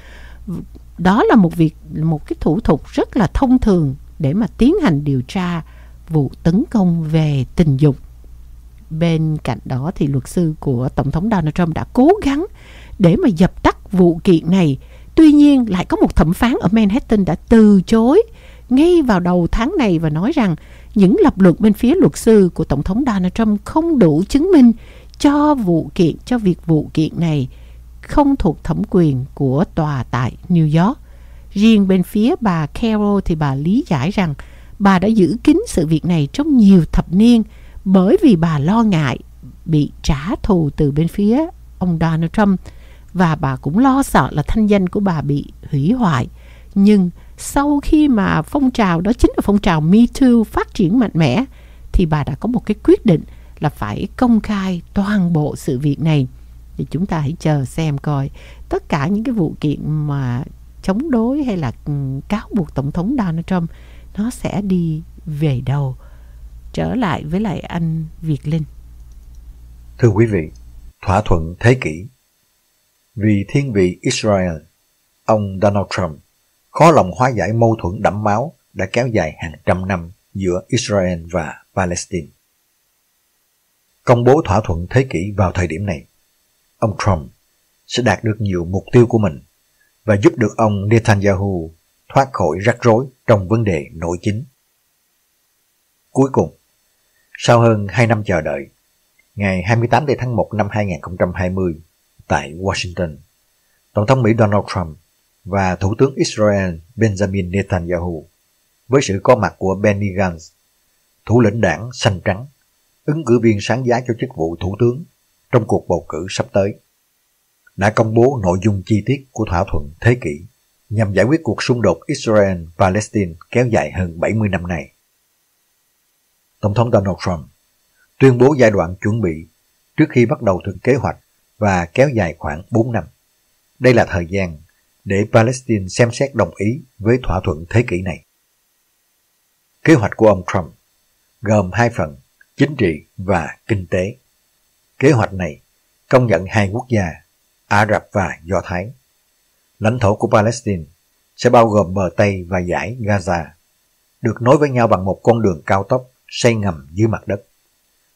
đó là một việc một cái thủ tục rất là thông thường để mà tiến hành điều tra vụ tấn công về tình dục. Bên cạnh đó thì luật sư của Tổng thống Donald Trump đã cố gắng để mà dập tắt vụ kiện này Tuy nhiên lại có một thẩm phán ở Manhattan đã từ chối ngay vào đầu tháng này và nói rằng những lập luận bên phía luật sư của Tổng thống Donald Trump không đủ chứng minh cho vụ kiện, cho việc vụ kiện này không thuộc thẩm quyền của tòa tại New York. Riêng bên phía bà Carol thì bà lý giải rằng bà đã giữ kín sự việc này trong nhiều thập niên bởi vì bà lo ngại bị trả thù từ bên phía ông Donald Trump và bà cũng lo sợ là thanh danh của bà bị hủy hoại. Nhưng sau khi mà phong trào, đó chính là phong trào Me Too phát triển mạnh mẽ, thì bà đã có một cái quyết định là phải công khai toàn bộ sự việc này. Thì chúng ta hãy chờ xem coi tất cả những cái vụ kiện mà chống đối hay là ừ, cáo buộc Tổng thống Donald Trump nó sẽ đi về đầu Trở lại với lại anh Việt Linh. Thưa quý vị, thỏa thuận thế kỷ vì thiên vị Israel, ông Donald Trump khó lòng hóa giải mâu thuẫn đẫm máu đã kéo dài hàng trăm năm giữa Israel và Palestine. Công bố thỏa thuận thế kỷ vào thời điểm này, ông Trump sẽ đạt được nhiều mục tiêu của mình và giúp được ông Netanyahu thoát khỏi rắc rối trong vấn đề nội chính. Cuối cùng, sau hơn 2 năm chờ đợi, ngày 28 tháng 1 năm 2020, tại Washington, Tổng thống Mỹ Donald Trump và Thủ tướng Israel Benjamin Netanyahu với sự có mặt của Benny Gantz, thủ lĩnh đảng xanh trắng, ứng cử viên sáng giá cho chức vụ thủ tướng trong cuộc bầu cử sắp tới, đã công bố nội dung chi tiết của thỏa thuận thế kỷ nhằm giải quyết cuộc xung đột Israel-Palestine kéo dài hơn 70 năm nay. Tổng thống Donald Trump tuyên bố giai đoạn chuẩn bị trước khi bắt đầu thực kế hoạch và kéo dài khoảng 4 năm. Đây là thời gian để Palestine xem xét đồng ý với thỏa thuận thế kỷ này. Kế hoạch của ông Trump gồm hai phần, chính trị và kinh tế. Kế hoạch này công nhận hai quốc gia, Ả Rập và Do Thái. Lãnh thổ của Palestine sẽ bao gồm bờ Tây và giải Gaza, được nối với nhau bằng một con đường cao tốc xây ngầm dưới mặt đất.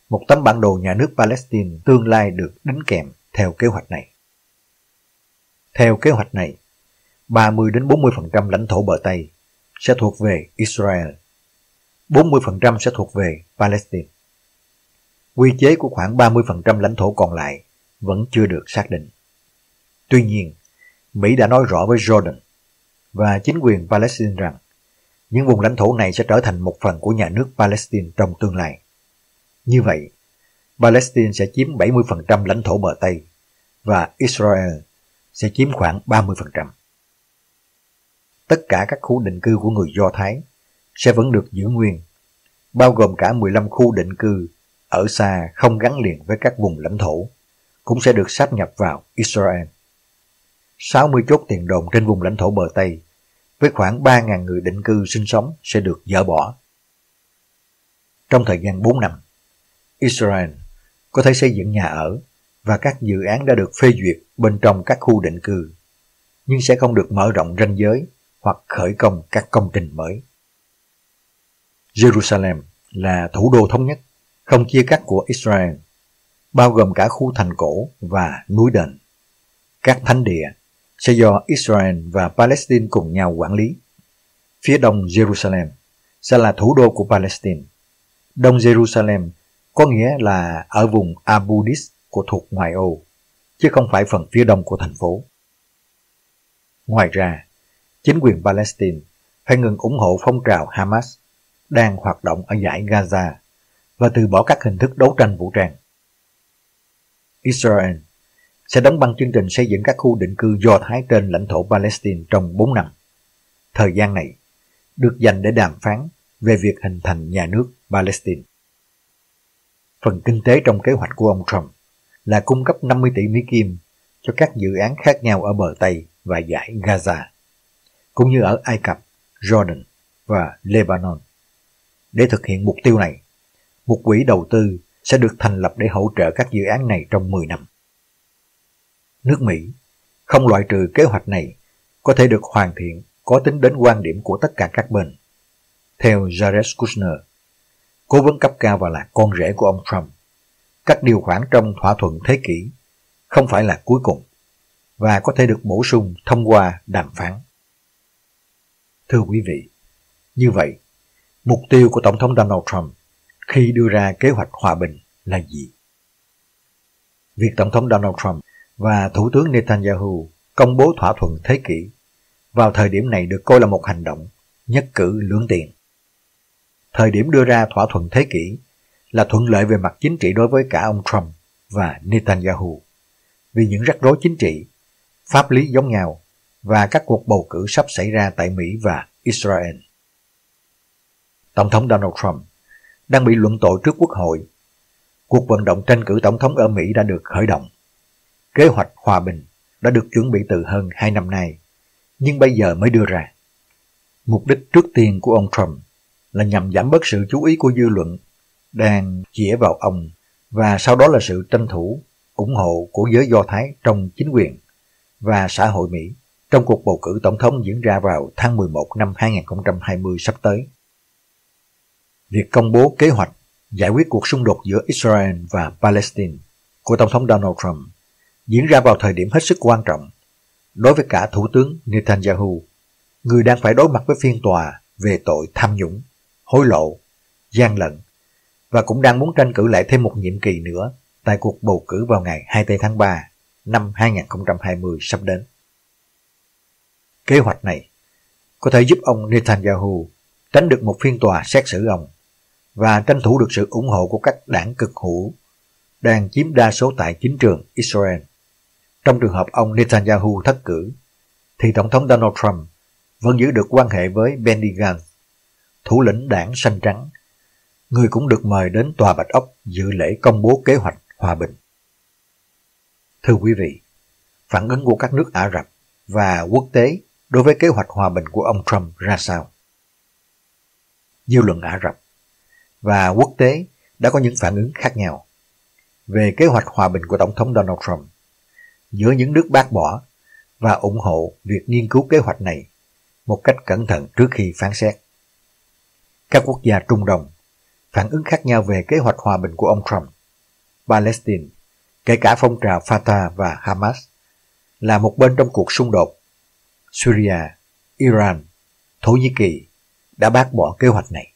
Một tấm bản đồ nhà nước Palestine tương lai được đính kèm theo kế hoạch này. Theo kế hoạch này, 30 đến 40% lãnh thổ bờ Tây sẽ thuộc về Israel, 40% sẽ thuộc về Palestine. Quy chế của khoảng 30% lãnh thổ còn lại vẫn chưa được xác định. Tuy nhiên, Mỹ đã nói rõ với Jordan và chính quyền Palestine rằng những vùng lãnh thổ này sẽ trở thành một phần của nhà nước Palestine trong tương lai. Như vậy, Palestine sẽ chiếm 70% lãnh thổ bờ Tây và Israel sẽ chiếm khoảng 30%. Tất cả các khu định cư của người Do Thái sẽ vẫn được giữ nguyên, bao gồm cả 15 khu định cư ở xa không gắn liền với các vùng lãnh thổ, cũng sẽ được sáp nhập vào Israel. 60 chốt tiền đồn trên vùng lãnh thổ bờ Tây với khoảng 3.000 người định cư sinh sống sẽ được dỡ bỏ. Trong thời gian 4 năm, Israel có thể xây dựng nhà ở và các dự án đã được phê duyệt bên trong các khu định cư, nhưng sẽ không được mở rộng ranh giới hoặc khởi công các công trình mới. Jerusalem là thủ đô thống nhất, không chia cắt của Israel, bao gồm cả khu thành cổ và núi đền. Các thánh địa sẽ do Israel và Palestine cùng nhau quản lý. Phía đông Jerusalem sẽ là thủ đô của Palestine. Đông Jerusalem có nghĩa là ở vùng Abu Dis của thuộc ngoại ô, chứ không phải phần phía đông của thành phố. Ngoài ra, chính quyền Palestine phải ngừng ủng hộ phong trào Hamas đang hoạt động ở giải Gaza và từ bỏ các hình thức đấu tranh vũ trang. Israel sẽ đóng băng chương trình xây dựng các khu định cư do Thái trên lãnh thổ Palestine trong 4 năm. Thời gian này được dành để đàm phán về việc hình thành nhà nước Palestine. Phần kinh tế trong kế hoạch của ông Trump là cung cấp 50 tỷ Mỹ Kim cho các dự án khác nhau ở bờ Tây và giải Gaza, cũng như ở Ai Cập, Jordan và Lebanon. Để thực hiện mục tiêu này, một quỹ đầu tư sẽ được thành lập để hỗ trợ các dự án này trong 10 năm. Nước Mỹ không loại trừ kế hoạch này có thể được hoàn thiện có tính đến quan điểm của tất cả các bên. Theo Jared Kushner, cố vấn cấp cao và là con rể của ông Trump, các điều khoản trong thỏa thuận thế kỷ không phải là cuối cùng và có thể được bổ sung thông qua đàm phán. Thưa quý vị, như vậy, mục tiêu của Tổng thống Donald Trump khi đưa ra kế hoạch hòa bình là gì? Việc Tổng thống Donald Trump và Thủ tướng Netanyahu công bố thỏa thuận thế kỷ vào thời điểm này được coi là một hành động nhất cử lưỡng tiền. Thời điểm đưa ra thỏa thuận thế kỷ là thuận lợi về mặt chính trị đối với cả ông Trump và Netanyahu vì những rắc rối chính trị, pháp lý giống nhau và các cuộc bầu cử sắp xảy ra tại Mỹ và Israel. Tổng thống Donald Trump đang bị luận tội trước Quốc hội. Cuộc vận động tranh cử tổng thống ở Mỹ đã được khởi động. Kế hoạch hòa bình đã được chuẩn bị từ hơn 2 năm nay, nhưng bây giờ mới đưa ra. Mục đích trước tiên của ông Trump là nhằm giảm bớt sự chú ý của dư luận đang chĩa vào ông và sau đó là sự tranh thủ, ủng hộ của giới Do Thái trong chính quyền và xã hội Mỹ trong cuộc bầu cử tổng thống diễn ra vào tháng 11 năm 2020 sắp tới. Việc công bố kế hoạch giải quyết cuộc xung đột giữa Israel và Palestine của Tổng thống Donald Trump diễn ra vào thời điểm hết sức quan trọng đối với cả Thủ tướng Netanyahu, người đang phải đối mặt với phiên tòa về tội tham nhũng, hối lộ, gian lận và cũng đang muốn tranh cử lại thêm một nhiệm kỳ nữa tại cuộc bầu cử vào ngày 24 tháng 3 năm 2020 sắp đến. Kế hoạch này có thể giúp ông Netanyahu tránh được một phiên tòa xét xử ông và tranh thủ được sự ủng hộ của các đảng cực hữu đang chiếm đa số tại chính trường Israel. Trong trường hợp ông Netanyahu thất cử, thì Tổng thống Donald Trump vẫn giữ được quan hệ với Benny Gantz, thủ lĩnh đảng xanh trắng, người cũng được mời đến Tòa Bạch Ốc dự lễ công bố kế hoạch hòa bình. Thưa quý vị, phản ứng của các nước Ả Rập và quốc tế đối với kế hoạch hòa bình của ông Trump ra sao? Dư luận Ả Rập và quốc tế đã có những phản ứng khác nhau về kế hoạch hòa bình của Tổng thống Donald Trump giữa những nước bác bỏ và ủng hộ việc nghiên cứu kế hoạch này một cách cẩn thận trước khi phán xét. Các quốc gia Trung Đông phản ứng khác nhau về kế hoạch hòa bình của ông Trump. Palestine, kể cả phong trào Fatah và Hamas, là một bên trong cuộc xung đột. Syria, Iran, Thổ Nhĩ Kỳ đã bác bỏ kế hoạch này.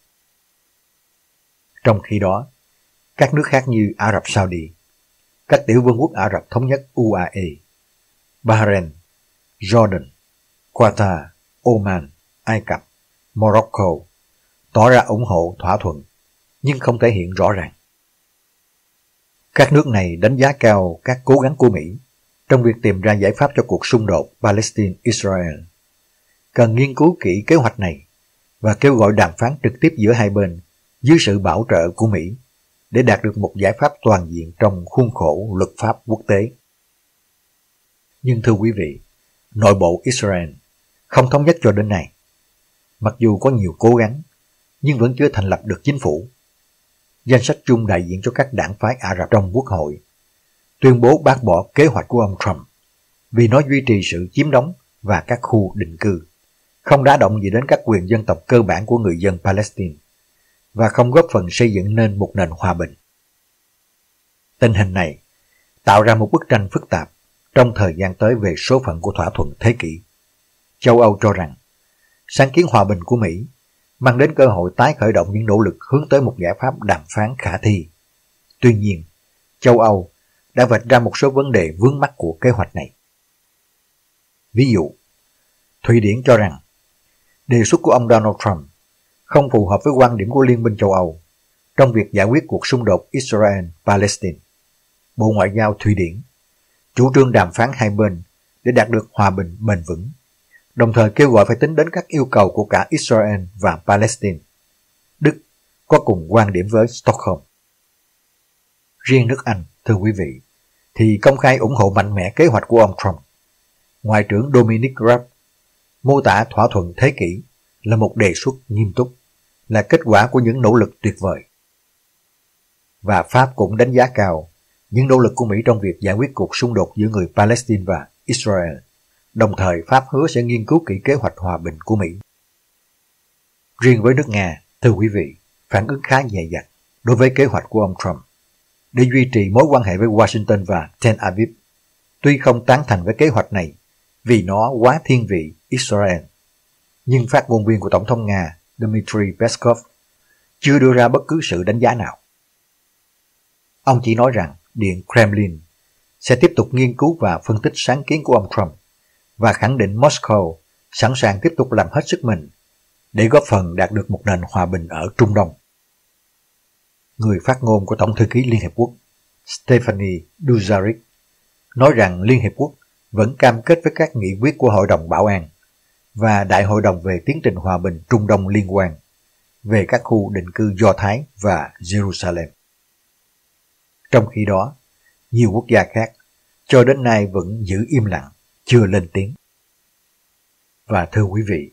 Trong khi đó, các nước khác như Ả Rập Saudi, các tiểu vương quốc Ả Rập Thống nhất UAE, Bahrain, Jordan, Qatar, Oman, Ai Cập, Morocco tỏ ra ủng hộ thỏa thuận nhưng không thể hiện rõ ràng. Các nước này đánh giá cao các cố gắng của Mỹ trong việc tìm ra giải pháp cho cuộc xung đột Palestine-Israel. Cần nghiên cứu kỹ kế hoạch này và kêu gọi đàm phán trực tiếp giữa hai bên dưới sự bảo trợ của Mỹ để đạt được một giải pháp toàn diện trong khuôn khổ luật pháp quốc tế. Nhưng thưa quý vị, nội bộ Israel không thống nhất cho đến nay. Mặc dù có nhiều cố gắng, nhưng vẫn chưa thành lập được chính phủ. Danh sách chung đại diện cho các đảng phái Ả Rập trong quốc hội tuyên bố bác bỏ kế hoạch của ông Trump vì nó duy trì sự chiếm đóng và các khu định cư, không đá động gì đến các quyền dân tộc cơ bản của người dân Palestine và không góp phần xây dựng nên một nền hòa bình. Tình hình này tạo ra một bức tranh phức tạp trong thời gian tới về số phận của thỏa thuận thế kỷ. Châu Âu cho rằng sáng kiến hòa bình của Mỹ mang đến cơ hội tái khởi động những nỗ lực hướng tới một giải pháp đàm phán khả thi. Tuy nhiên, châu Âu đã vạch ra một số vấn đề vướng mắt của kế hoạch này. Ví dụ, Thụy Điển cho rằng đề xuất của ông Donald Trump không phù hợp với quan điểm của Liên minh châu Âu trong việc giải quyết cuộc xung đột Israel-Palestine. Bộ Ngoại giao Thụy Điển chủ trương đàm phán hai bên để đạt được hòa bình bền vững, đồng thời kêu gọi phải tính đến các yêu cầu của cả Israel và Palestine. Đức có cùng quan điểm với Stockholm. Riêng nước Anh, thưa quý vị, thì công khai ủng hộ mạnh mẽ kế hoạch của ông Trump. Ngoại trưởng Dominic Raab mô tả thỏa thuận thế kỷ là một đề xuất nghiêm túc, là kết quả của những nỗ lực tuyệt vời. Và Pháp cũng đánh giá cao những nỗ lực của Mỹ trong việc giải quyết cuộc xung đột giữa người Palestine và Israel. Đồng thời Pháp hứa sẽ nghiên cứu kỹ kế hoạch hòa bình của Mỹ. Riêng với nước Nga, thưa quý vị, phản ứng khá dè dặt đối với kế hoạch của ông Trump để duy trì mối quan hệ với Washington và Tel Aviv. Tuy không tán thành với kế hoạch này vì nó quá thiên vị Israel, nhưng phát ngôn viên của Tổng thống Nga Dmitry Peskov chưa đưa ra bất cứ sự đánh giá nào. Ông chỉ nói rằng Điện Kremlin sẽ tiếp tục nghiên cứu và phân tích sáng kiến của ông Trump và khẳng định Moscow sẵn sàng tiếp tục làm hết sức mình để góp phần đạt được một nền hòa bình ở Trung Đông. Người phát ngôn của Tổng thư ký Liên Hiệp Quốc Stephanie Dujarric nói rằng Liên Hiệp Quốc vẫn cam kết với các nghị quyết của Hội đồng Bảo an và Đại hội đồng về tiến trình hòa bình Trung Đông liên quan về các khu định cư Do Thái và Jerusalem. Trong khi đó, nhiều quốc gia khác cho đến nay vẫn giữ im lặng, chưa lên tiếng. Và thưa quý vị,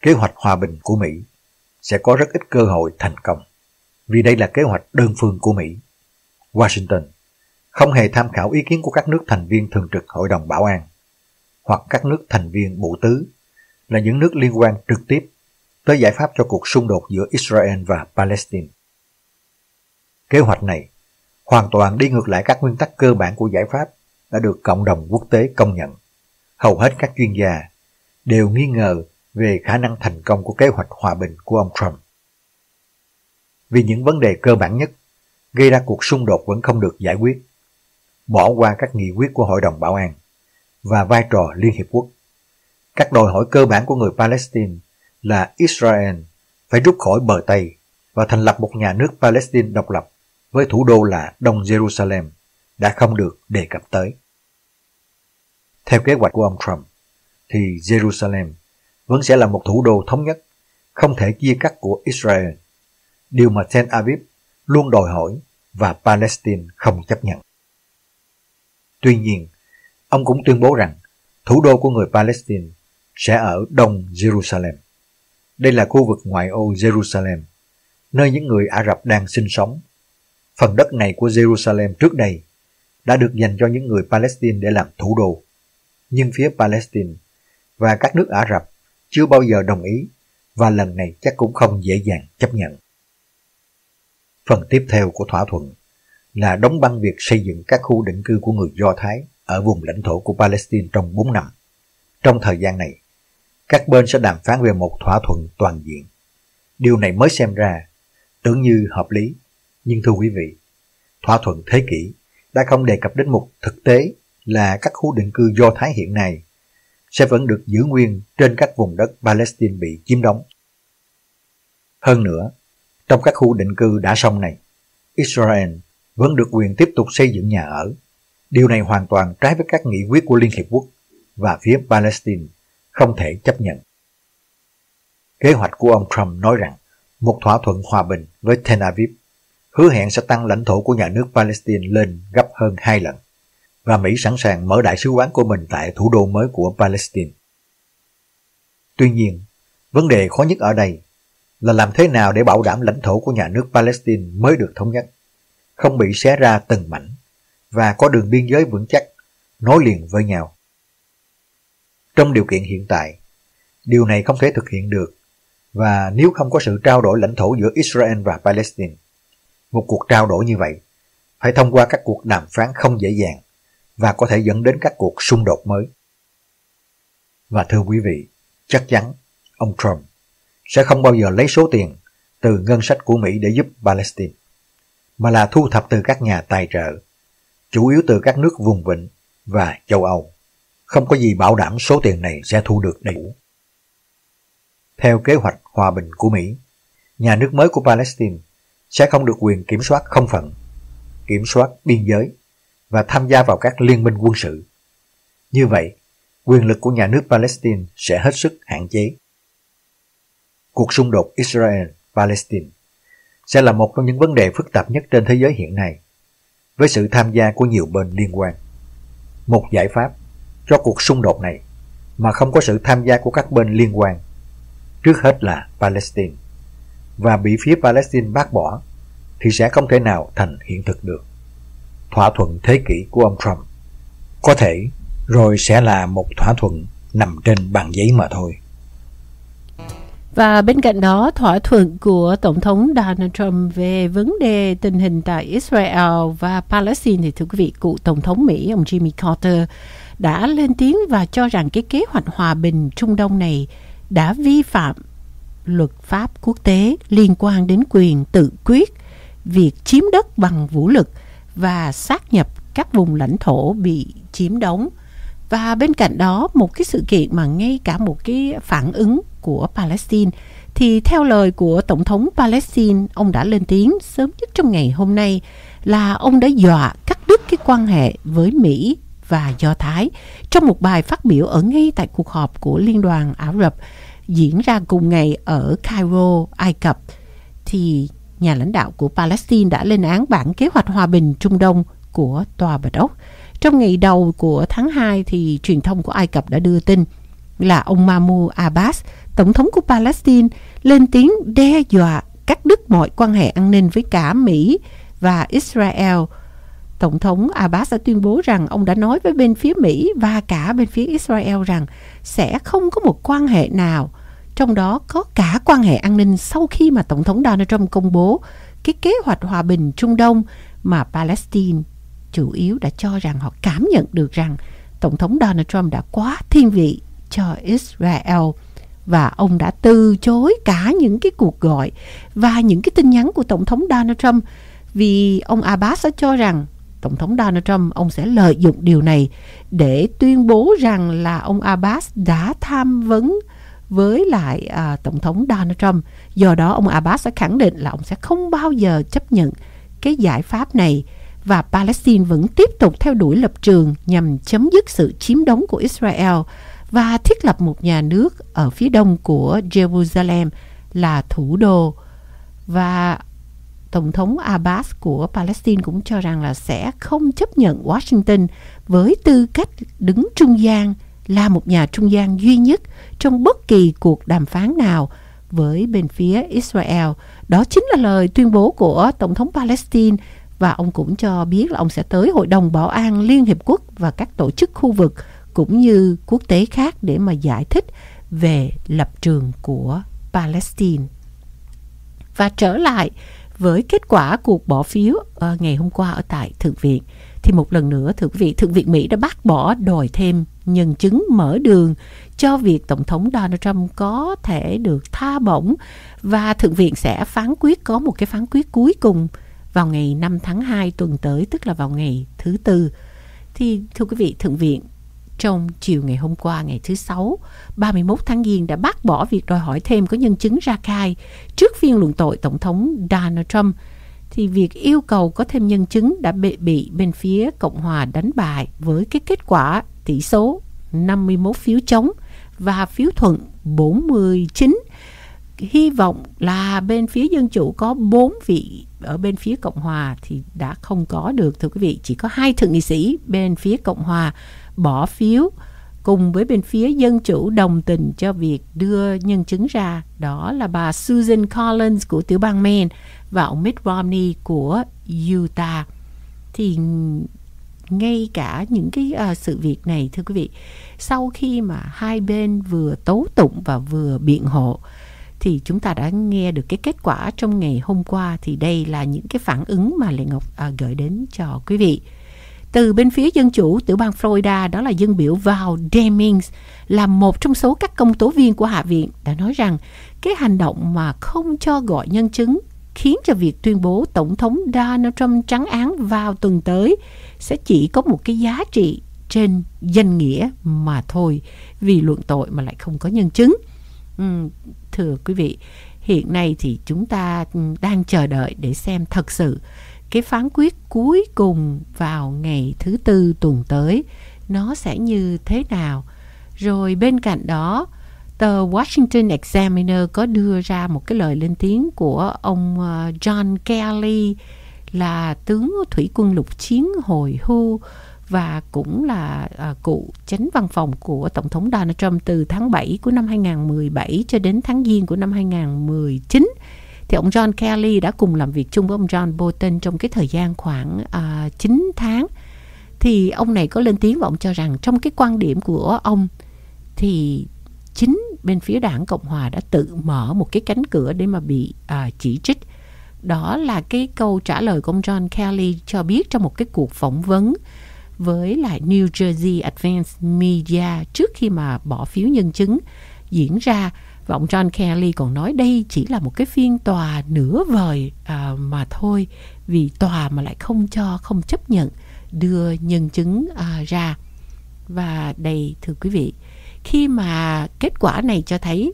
kế hoạch hòa bình của Mỹ sẽ có rất ít cơ hội thành công vì đây là kế hoạch đơn phương của Mỹ. Washington không hề tham khảo ý kiến của các nước thành viên thường trực Hội đồng Bảo an hoặc các nước thành viên bộ tứ là những nước liên quan trực tiếp tới giải pháp cho cuộc xung đột giữa Israel và Palestine. Kế hoạch này hoàn toàn đi ngược lại các nguyên tắc cơ bản của giải pháp đã được cộng đồng quốc tế công nhận. Hầu hết các chuyên gia đều nghi ngờ về khả năng thành công của kế hoạch hòa bình của ông Trump. Vì những vấn đề cơ bản nhất gây ra cuộc xung đột vẫn không được giải quyết, bỏ qua các nghị quyết của Hội đồng Bảo an và vai trò Liên Hiệp Quốc. Các đòi hỏi cơ bản của người Palestine là Israel phải rút khỏi bờ Tây và thành lập một nhà nước Palestine độc lập với thủ đô là Đông Jerusalem đã không được đề cập tới. Theo kế hoạch của ông Trump, thì Jerusalem vẫn sẽ là một thủ đô thống nhất, không thể chia cắt của Israel, điều mà Tel Aviv luôn đòi hỏi và Palestine không chấp nhận. Tuy nhiên, ông cũng tuyên bố rằng thủ đô của người Palestine sẽ ở đông Jerusalem. Đây là khu vực ngoại ô Jerusalem, nơi những người Ả Rập đang sinh sống. Phần đất này của Jerusalem trước đây đã được dành cho những người Palestine để làm thủ đô. Nhưng phía Palestine và các nước Ả Rập chưa bao giờ đồng ý và lần này chắc cũng không dễ dàng chấp nhận. Phần tiếp theo của thỏa thuận là đóng băng việc xây dựng các khu định cư của người Do Thái ở vùng lãnh thổ của Palestine trong 4 năm. Trong thời gian này, các bên sẽ đàm phán về một thỏa thuận toàn diện. Điều này mới xem ra tưởng như hợp lý, nhưng thưa quý vị, thỏa thuận thế kỷ đã không đề cập đến một thực tế là các khu định cư Do Thái hiện nay sẽ vẫn được giữ nguyên trên các vùng đất Palestine bị chiếm đóng. Hơn nữa, trong các khu định cư đã xong này, Israel vẫn được quyền tiếp tục xây dựng nhà ở. Điều này hoàn toàn trái với các nghị quyết của Liên Hiệp Quốc và phía Palestine không thể chấp nhận. Kế hoạch của ông Trump nói rằng một thỏa thuận hòa bình với Tel Aviv hứa hẹn sẽ tăng lãnh thổ của nhà nước Palestine lên gấp hơn hai lần và Mỹ sẵn sàng mở đại sứ quán của mình tại thủ đô mới của Palestine. Tuy nhiên, vấn đề khó nhất ở đây là làm thế nào để bảo đảm lãnh thổ của nhà nước Palestine mới được thống nhất, không bị xé ra từng mảnh và có đường biên giới vững chắc nối liền với nhau. Trong điều kiện hiện tại, điều này không thể thực hiện được và nếu không có sự trao đổi lãnh thổ giữa Israel và Palestine, một cuộc trao đổi như vậy phải thông qua các cuộc đàm phán không dễ dàng và có thể dẫn đến các cuộc xung đột mới. Và thưa quý vị, chắc chắn ông Trump sẽ không bao giờ lấy số tiền từ ngân sách của Mỹ để giúp Palestine, mà là thu thập từ các nhà tài trợ, chủ yếu từ các nước vùng vịnh và châu Âu. Không có gì bảo đảm số tiền này sẽ thu được đầy đủ. Theo kế hoạch hòa bình của Mỹ, nhà nước mới của Palestine sẽ không được quyền kiểm soát không phận, kiểm soát biên giới và tham gia vào các liên minh quân sự. Như vậy, quyền lực của nhà nước Palestine sẽ hết sức hạn chế. Cuộc xung đột Israel-Palestine sẽ là một trong những vấn đề phức tạp nhất trên thế giới hiện nay, với sự tham gia của nhiều bên liên quan. Một giải pháp cho cuộc xung đột này mà không có sự tham gia của các bên liên quan, trước hết là Palestine, và bị phía Palestine bác bỏ thì sẽ không thể nào thành hiện thực được thỏa thuận thế kỷ của ông Trump. Có thể rồi sẽ là một thỏa thuận nằm trên bàn giấy mà thôi. Và bên cạnh đó, thỏa thuận của Tổng thống Donald Trump về vấn đề tình hình tại Israel và Palestine thì thưa quý vị, cựu Tổng thống Mỹ ông Jimmy Carter đã lên tiếng và cho rằng cái kế hoạch hòa bình Trung Đông này đã vi phạm luật pháp quốc tế liên quan đến quyền tự quyết, việc chiếm đất bằng vũ lực – và sát nhập các vùng lãnh thổ bị chiếm đóng. Và bên cạnh đó một cái sự kiện mà ngay cả một cái phản ứng của Palestine thì theo lời của tổng thống Palestine ông đã lên tiếng sớm nhất trong ngày hôm nay là ông đã dọa cắt đứt cái quan hệ với Mỹ và Do Thái trong một bài phát biểu ở ngay tại cuộc họp của Liên đoàn Ả Rập diễn ra cùng ngày ở Cairo, Ai Cập thì nhà lãnh đạo của Palestine đã lên án bản kế hoạch hòa bình Trung Đông của Tòa Bạch Ốc. Trong ngày đầu của tháng 2 thì truyền thông của Ai Cập đã đưa tin là ông Mahmoud Abbas, tổng thống của Palestine, lên tiếng đe dọa cắt đứt mọi quan hệ an ninh với cả Mỹ và Israel. Tổng thống Abbas đã tuyên bố rằng ông đã nói với bên phía Mỹ và cả bên phía Israel rằng sẽ không có một quan hệ nào, trong đó có cả quan hệ an ninh sau khi mà Tổng thống Donald Trump công bố cái kế hoạch hòa bình Trung Đông mà Palestine chủ yếu đã cho rằng họ cảm nhận được rằng Tổng thống Donald Trump đã quá thiên vị cho Israel và ông đã từ chối cả những cái cuộc gọi và những cái tin nhắn của Tổng thống Donald Trump vì ông Abbas đã cho rằng Tổng thống Donald Trump ông sẽ lợi dụng điều này để tuyên bố rằng là ông Abbas đã tham vấn với lại à, Tổng thống Donald Trump. Do đó ông Abbas sẽ khẳng định là ông sẽ không bao giờ chấp nhận cái giải pháp này và Palestine vẫn tiếp tục theo đuổi lập trường nhằm chấm dứt sự chiếm đóng của Israel và thiết lập một nhà nước ở phía đông của Jerusalem là thủ đô. Và Tổng thống Abbas của Palestine cũng cho rằng là sẽ không chấp nhận Washington với tư cách đứng trung gian, là một nhà trung gian duy nhất trong bất kỳ cuộc đàm phán nào với bên phía Israel. Đó chính là lời tuyên bố của Tổng thống Palestine và ông cũng cho biết là ông sẽ tới Hội đồng Bảo an Liên Hiệp Quốc và các tổ chức khu vực cũng như quốc tế khác để mà giải thích về lập trường của Palestine. Và trở lại với kết quả cuộc bỏ phiếu uh, ngày hôm qua ở tại Thượng viện thì một lần nữa thưa quý vị Thượng viện Mỹ đã bác bỏ đòi thêm nhân chứng mở đường cho việc Tổng thống Donald Trump có thể được tha bổng và Thượng viện sẽ phán quyết có một cái phán quyết cuối cùng vào ngày 5 tháng 2 tuần tới tức là vào ngày thứ tư. Thì thưa quý vị Thượng viện trong chiều ngày hôm qua ngày thứ Sáu, 31 tháng Giêng đã bác bỏ việc đòi hỏi thêm có nhân chứng ra khai trước phiên luận tội Tổng thống Donald Trump thì việc yêu cầu có thêm nhân chứng đã bị, bị bên phía Cộng hòa đánh bại với cái kết quả tỷ số 51 phiếu chống và phiếu thuận 49. Hy vọng là bên phía Dân Chủ có 4 vị ở bên phía Cộng Hòa thì đã không có được thưa quý vị. Chỉ có hai thượng nghị sĩ bên phía Cộng Hòa bỏ phiếu cùng với bên phía Dân Chủ đồng tình cho việc đưa nhân chứng ra. Đó là bà Susan Collins của tiểu bang Maine và ông Mitt Romney của Utah. Thì ngay cả những cái uh, sự việc này thưa quý vị sau khi mà hai bên vừa tố tụng và vừa biện hộ thì chúng ta đã nghe được cái kết quả trong ngày hôm qua thì đây là những cái phản ứng mà Lê Ngọc uh, gửi đến cho quý vị. Từ bên phía dân chủ tiểu bang Florida đó là dân biểu Val Demings là một trong số các công tố viên của Hạ viện đã nói rằng cái hành động mà không cho gọi nhân chứng khiến cho việc tuyên bố Tổng thống Donald Trump trắng án vào tuần tới sẽ chỉ có một cái giá trị trên danh nghĩa mà thôi vì luận tội mà lại không có nhân chứng. Ừ, thưa quý vị, hiện nay thì chúng ta đang chờ đợi để xem thật sự cái phán quyết cuối cùng vào ngày thứ tư tuần tới nó sẽ như thế nào. Rồi bên cạnh đó, tờ Washington Examiner có đưa ra một cái lời lên tiếng của ông ờ, John Kelly là tướng thủy quân lục chiến hồi hưu và cũng là ờ, à, cựu chánh văn phòng của Tổng thống Donald Trump từ tháng 7 của năm 2017 cho đến tháng Giêng của năm 2019 thì ông John Kelly đã cùng làm việc chung với ông John Bolton trong cái thời gian khoảng à, uh, 9 tháng. Thì ông này có lên tiếng và ông cho rằng trong cái quan điểm của ông thì chính bên phía đảng Cộng Hòa đã tự mở một cái cánh cửa để mà bị uh, chỉ trích. Đó là cái câu trả lời của ông John Kelly cho biết trong một cái cuộc phỏng vấn với lại New Jersey Advanced Media trước khi mà bỏ phiếu nhân chứng diễn ra và ông John Kelly còn nói đây chỉ là một cái phiên tòa nửa vời à, mà thôi vì tòa mà lại không cho không chấp nhận đưa nhân chứng à, ra. Và đây thưa quý vị khi mà kết quả này cho thấy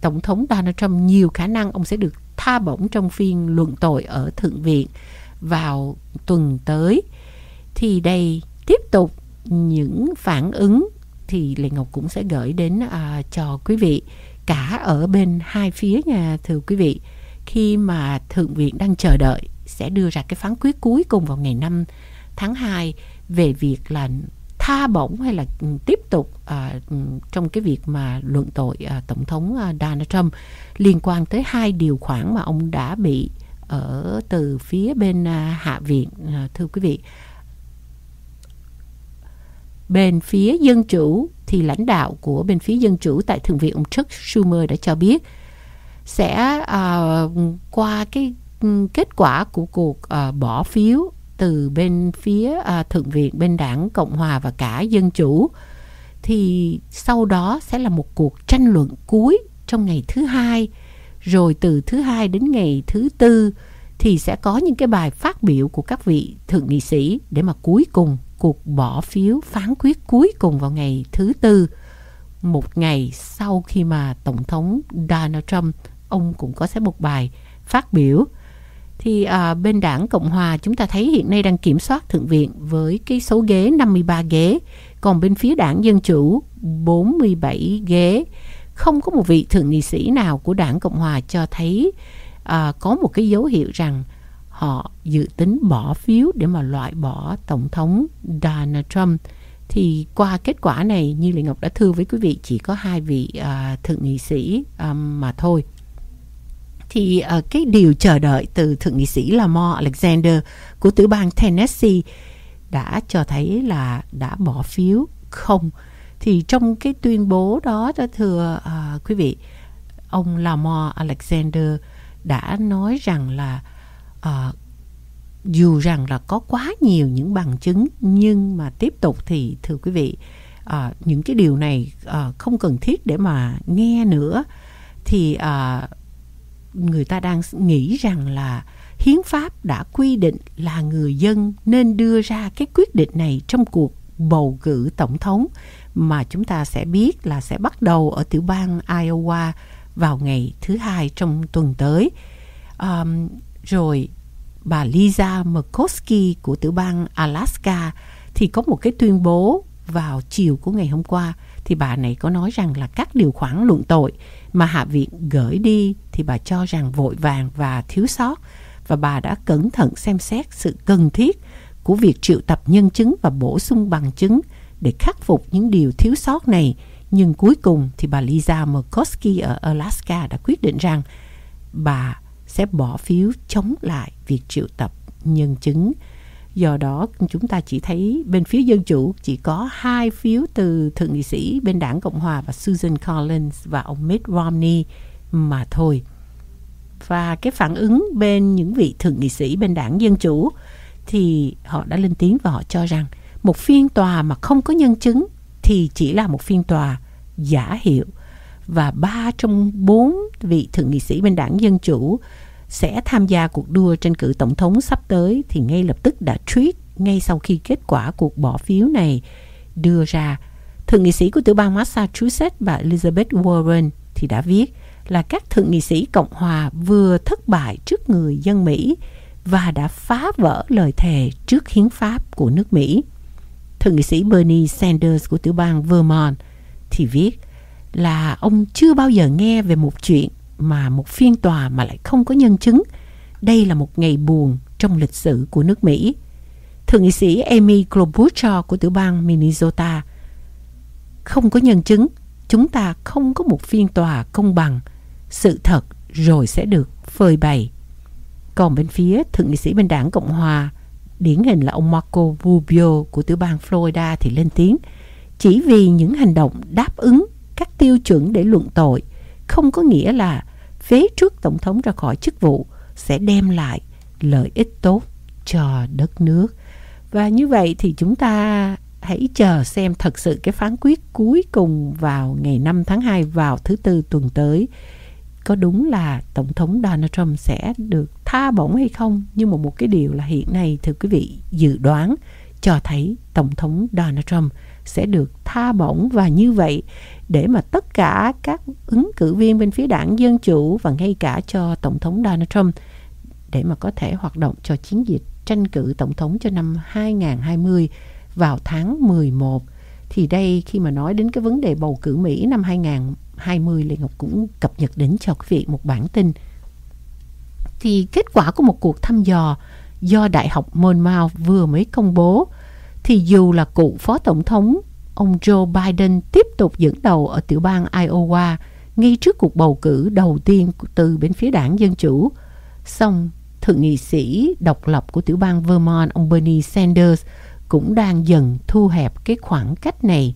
tổng thống Donald Trump nhiều khả năng ông sẽ được tha bổng trong phiên luận tội ở thượng viện vào tuần tới thì đây tiếp tục những phản ứng thì Lệ Ngọc cũng sẽ gửi đến à, cho quý vị cả ở bên hai phía nha thưa quý vị. Khi mà thượng viện đang chờ đợi sẽ đưa ra cái phán quyết cuối cùng vào ngày 5 tháng 2 về việc là tha bổng hay là tiếp tục à, trong cái việc mà luận tội à, tổng thống à, Donald Trump liên quan tới hai điều khoản mà ông đã bị ở từ phía bên à, hạ viện à, thưa quý vị bên phía dân chủ thì lãnh đạo của bên phía dân chủ tại thượng viện ông Chuck Schumer đã cho biết sẽ uh, qua cái kết quả của cuộc uh, bỏ phiếu từ bên phía uh, thượng viện bên đảng cộng hòa và cả dân chủ thì sau đó sẽ là một cuộc tranh luận cuối trong ngày thứ hai. Rồi từ thứ hai đến ngày thứ tư thì sẽ có những cái bài phát biểu của các vị thượng nghị sĩ để mà cuối cùng cuộc bỏ phiếu phán quyết cuối cùng vào ngày thứ tư một ngày sau khi mà tổng thống Donald Trump ông cũng có sẽ một bài phát biểu. Thì à, bên đảng Cộng Hòa chúng ta thấy hiện nay đang kiểm soát thượng viện với cái số ghế 53 ghế còn bên phía đảng Dân Chủ 47 ghế. Không có một vị thượng nghị sĩ nào của đảng Cộng Hòa cho thấy à, có một cái dấu hiệu rằng họ dự tính bỏ phiếu để mà loại bỏ tổng thống Donald Trump. Thì qua kết quả này như Lệ Ngọc đã thưa với quý vị chỉ có hai vị uh, thượng nghị sĩ um, mà thôi. Thì uh, cái điều chờ đợi từ thượng nghị sĩ Lamar Alexander của tiểu bang Tennessee đã cho thấy là đã bỏ phiếu không. Thì trong cái tuyên bố đó đó thưa uh, quý vị ông Lamar Alexander đã nói rằng là à, dù rằng là có quá nhiều những bằng chứng nhưng mà tiếp tục thì thưa quý vị à, những cái điều này à, không cần thiết để mà nghe nữa thì à, người ta đang nghĩ rằng là hiến pháp đã quy định là người dân nên đưa ra cái quyết định này trong cuộc bầu cử tổng thống mà chúng ta sẽ biết là sẽ bắt đầu ở tiểu bang Iowa vào ngày thứ hai trong tuần tới. Um, rồi bà Lisa Murkowski của tiểu bang Alaska thì có một cái tuyên bố vào chiều của ngày hôm qua thì bà này có nói rằng là các điều khoản luận tội mà Hạ viện gửi đi thì bà cho rằng vội vàng và thiếu sót và bà đã cẩn thận xem xét sự cần thiết của việc triệu tập nhân chứng và bổ sung bằng chứng để khắc phục những điều thiếu sót này. Nhưng cuối cùng thì bà Lisa Murkowski ở Alaska đã quyết định rằng bà sẽ bỏ phiếu chống lại việc triệu tập nhân chứng. Do đó, chúng ta chỉ thấy bên phía Dân Chủ chỉ có hai phiếu từ Thượng nghị sĩ bên đảng Cộng Hòa và Susan Collins và ông Mitt Romney mà thôi. Và cái phản ứng bên những vị Thượng nghị sĩ bên đảng Dân Chủ thì họ đã lên tiếng và họ cho rằng một phiên tòa mà không có nhân chứng thì chỉ là một phiên tòa giả hiệu và ba trong bốn vị thượng nghị sĩ bên đảng Dân Chủ sẽ tham gia cuộc đua tranh cử tổng thống sắp tới thì ngay lập tức đã tweet ngay sau khi kết quả cuộc bỏ phiếu này đưa ra. Thượng nghị sĩ của tiểu bang Massachusetts bà Elizabeth Warren thì đã viết là các thượng nghị sĩ Cộng hòa vừa thất bại trước người dân Mỹ và đã phá vỡ lời thề trước hiến pháp của nước Mỹ. Thượng nghị sĩ Bernie Sanders của tiểu bang Vermont thì viết là ông chưa bao giờ nghe về một chuyện mà một phiên tòa mà lại không có nhân chứng. Đây là một ngày buồn trong lịch sử của nước Mỹ. Thượng nghị sĩ Amy Klobuchar của tiểu bang Minnesota không có nhân chứng, chúng ta không có một phiên tòa công bằng. Sự thật rồi sẽ được phơi bày. Còn bên phía thượng nghị sĩ bên đảng Cộng Hòa, điển hình là ông Marco Rubio của tiểu bang Florida thì lên tiếng chỉ vì những hành động đáp ứng các tiêu chuẩn để luận tội không có nghĩa là phế trước tổng thống ra khỏi chức vụ sẽ đem lại lợi ích tốt cho đất nước. Và như vậy thì chúng ta hãy chờ xem thật sự cái phán quyết cuối cùng vào ngày 5 tháng 2 vào thứ tư tuần tới, có đúng là tổng thống Donald Trump sẽ được tha bổng hay không nhưng mà một cái điều là hiện nay, thưa quý vị, dự đoán cho thấy tổng thống Donald Trump sẽ được tha bổng và như vậy để mà tất cả các ứng cử viên bên phía đảng, Dân Chủ và ngay cả cho Tổng thống Donald Trump để mà có thể hoạt động cho chiến dịch tranh cử Tổng thống cho năm 2020 vào tháng 11. Thì đây khi mà nói đến cái vấn đề bầu cử Mỹ năm 2020 Lê Ngọc cũng cập nhật đến cho quý vị một bản tin. Thì kết quả của một cuộc thăm dò do Đại học Monmouth vừa mới công bố thì dù là cựu phó tổng thống ông Joe Biden tiếp tục dẫn đầu ở tiểu bang Iowa ngay trước cuộc bầu cử đầu tiên từ bên phía đảng Dân Chủ. Song thượng nghị sĩ độc lập của tiểu bang Vermont ông Bernie Sanders cũng đang dần thu hẹp cái khoảng cách này.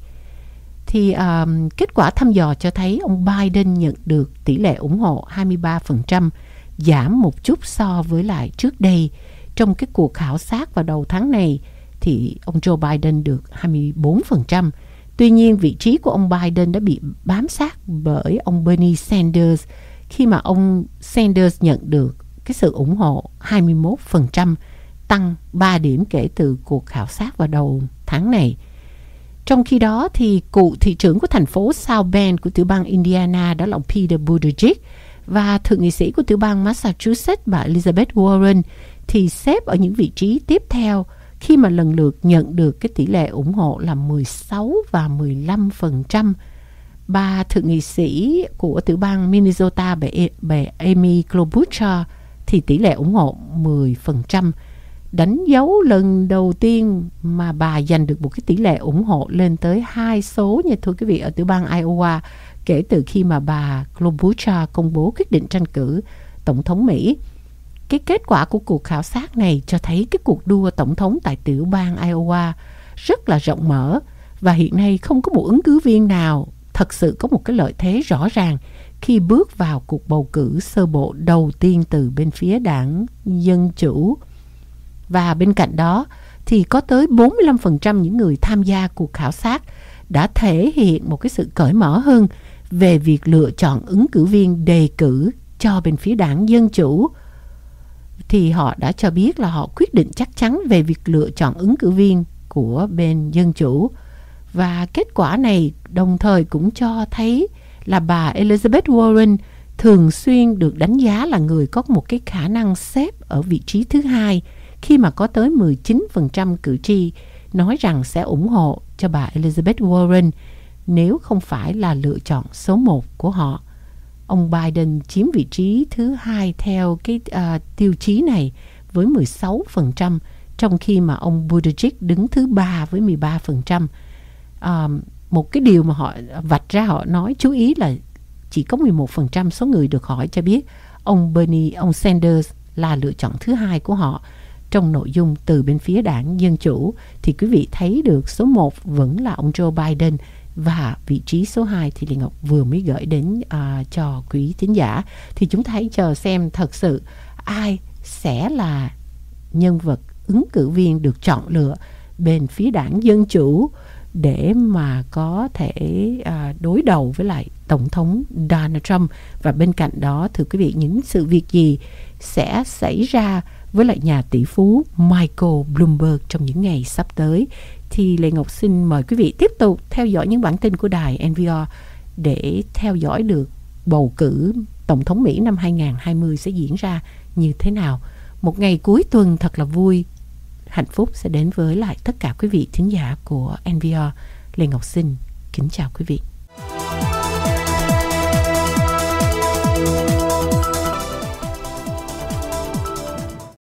Thì um, kết quả thăm dò cho thấy ông Biden nhận được tỷ lệ ủng hộ 23%, giảm một chút so với lại trước đây. Trong cái cuộc khảo sát vào đầu tháng này, thì ông Joe Biden được 24%. Tuy nhiên, vị trí của ông Biden đã bị bám sát bởi ông Bernie Sanders khi mà ông Sanders nhận được cái sự ủng hộ 21%, tăng 3 điểm kể từ cuộc khảo sát vào đầu tháng này. Trong khi đó thì cựu thị trưởng của thành phố South Bend của tiểu bang Indiana đó là ông Peter Buttigieg và thượng nghị sĩ của tiểu bang Massachusetts bà Elizabeth Warren thì xếp ở những vị trí tiếp theo khi mà lần lượt nhận được cái tỷ lệ ủng hộ là 16 và 15%. bà thượng nghị sĩ của tiểu bang Minnesota bà, e-, bà Amy Klobuchar thì tỷ lệ ủng hộ 10%, đánh dấu lần đầu tiên mà bà giành được một cái tỷ lệ ủng hộ lên tới hai số nha thưa quý vị ở tiểu bang Iowa kể từ khi mà bà Klobuchar công bố quyết định tranh cử tổng thống Mỹ. Cái kết quả của cuộc khảo sát này cho thấy cái cuộc đua tổng thống tại tiểu bang Iowa rất là rộng mở và hiện nay không có một ứng cử viên nào thật sự có một cái lợi thế rõ ràng khi bước vào cuộc bầu cử sơ bộ đầu tiên từ bên phía đảng Dân Chủ. Và bên cạnh đó thì có tới 45% những người tham gia cuộc khảo sát đã thể hiện một cái sự cởi mở hơn về việc lựa chọn ứng cử viên đề cử cho bên phía đảng Dân Chủ thì họ đã cho biết là họ quyết định chắc chắn về việc lựa chọn ứng cử viên của bên Dân Chủ. Và kết quả này đồng thời cũng cho thấy là bà Elizabeth Warren thường xuyên được đánh giá là người có một cái khả năng xếp ở vị trí thứ hai khi mà có tới 19% cử tri nói rằng sẽ ủng hộ cho bà Elizabeth Warren nếu không phải là lựa chọn số một của họ. Ông Biden chiếm vị trí thứ hai theo cái uh, tiêu chí này với 16%, trong khi mà ông Buttigieg đứng thứ ba với 13%. Uh, à, một cái điều mà họ vạch ra họ nói chú ý là chỉ có 11% số người được hỏi cho biết ông Bernie, ông Sanders là lựa chọn thứ hai của họ trong nội dung từ bên phía đảng Dân Chủ thì quý vị thấy được số 1 vẫn là ông Joe Biden và vị trí số 2 thì Lê Ngọc vừa mới gửi đến uh, cho quý thính giả. Thì chúng ta hãy chờ xem thật sự ai sẽ là nhân vật ứng cử viên được chọn lựa bên phía đảng Dân Chủ để mà có thể à, đối đầu với lại tổng thống Donald Trump. Và bên cạnh đó thưa quý vị những sự việc gì sẽ xảy ra với lại nhà tỷ phú Michael Bloomberg trong những ngày sắp tới? Thì Lê Ngọc xin mời quý vị tiếp tục theo dõi những bản tin của đài NVR để theo dõi được bầu cử tổng thống Mỹ năm 2020 sẽ diễn ra như thế nào. Một ngày cuối tuần thật là vui, hạnh phúc sẽ đến với lại tất cả quý vị thính giả của NVR. Lê Ngọc Sinh kính chào quý vị.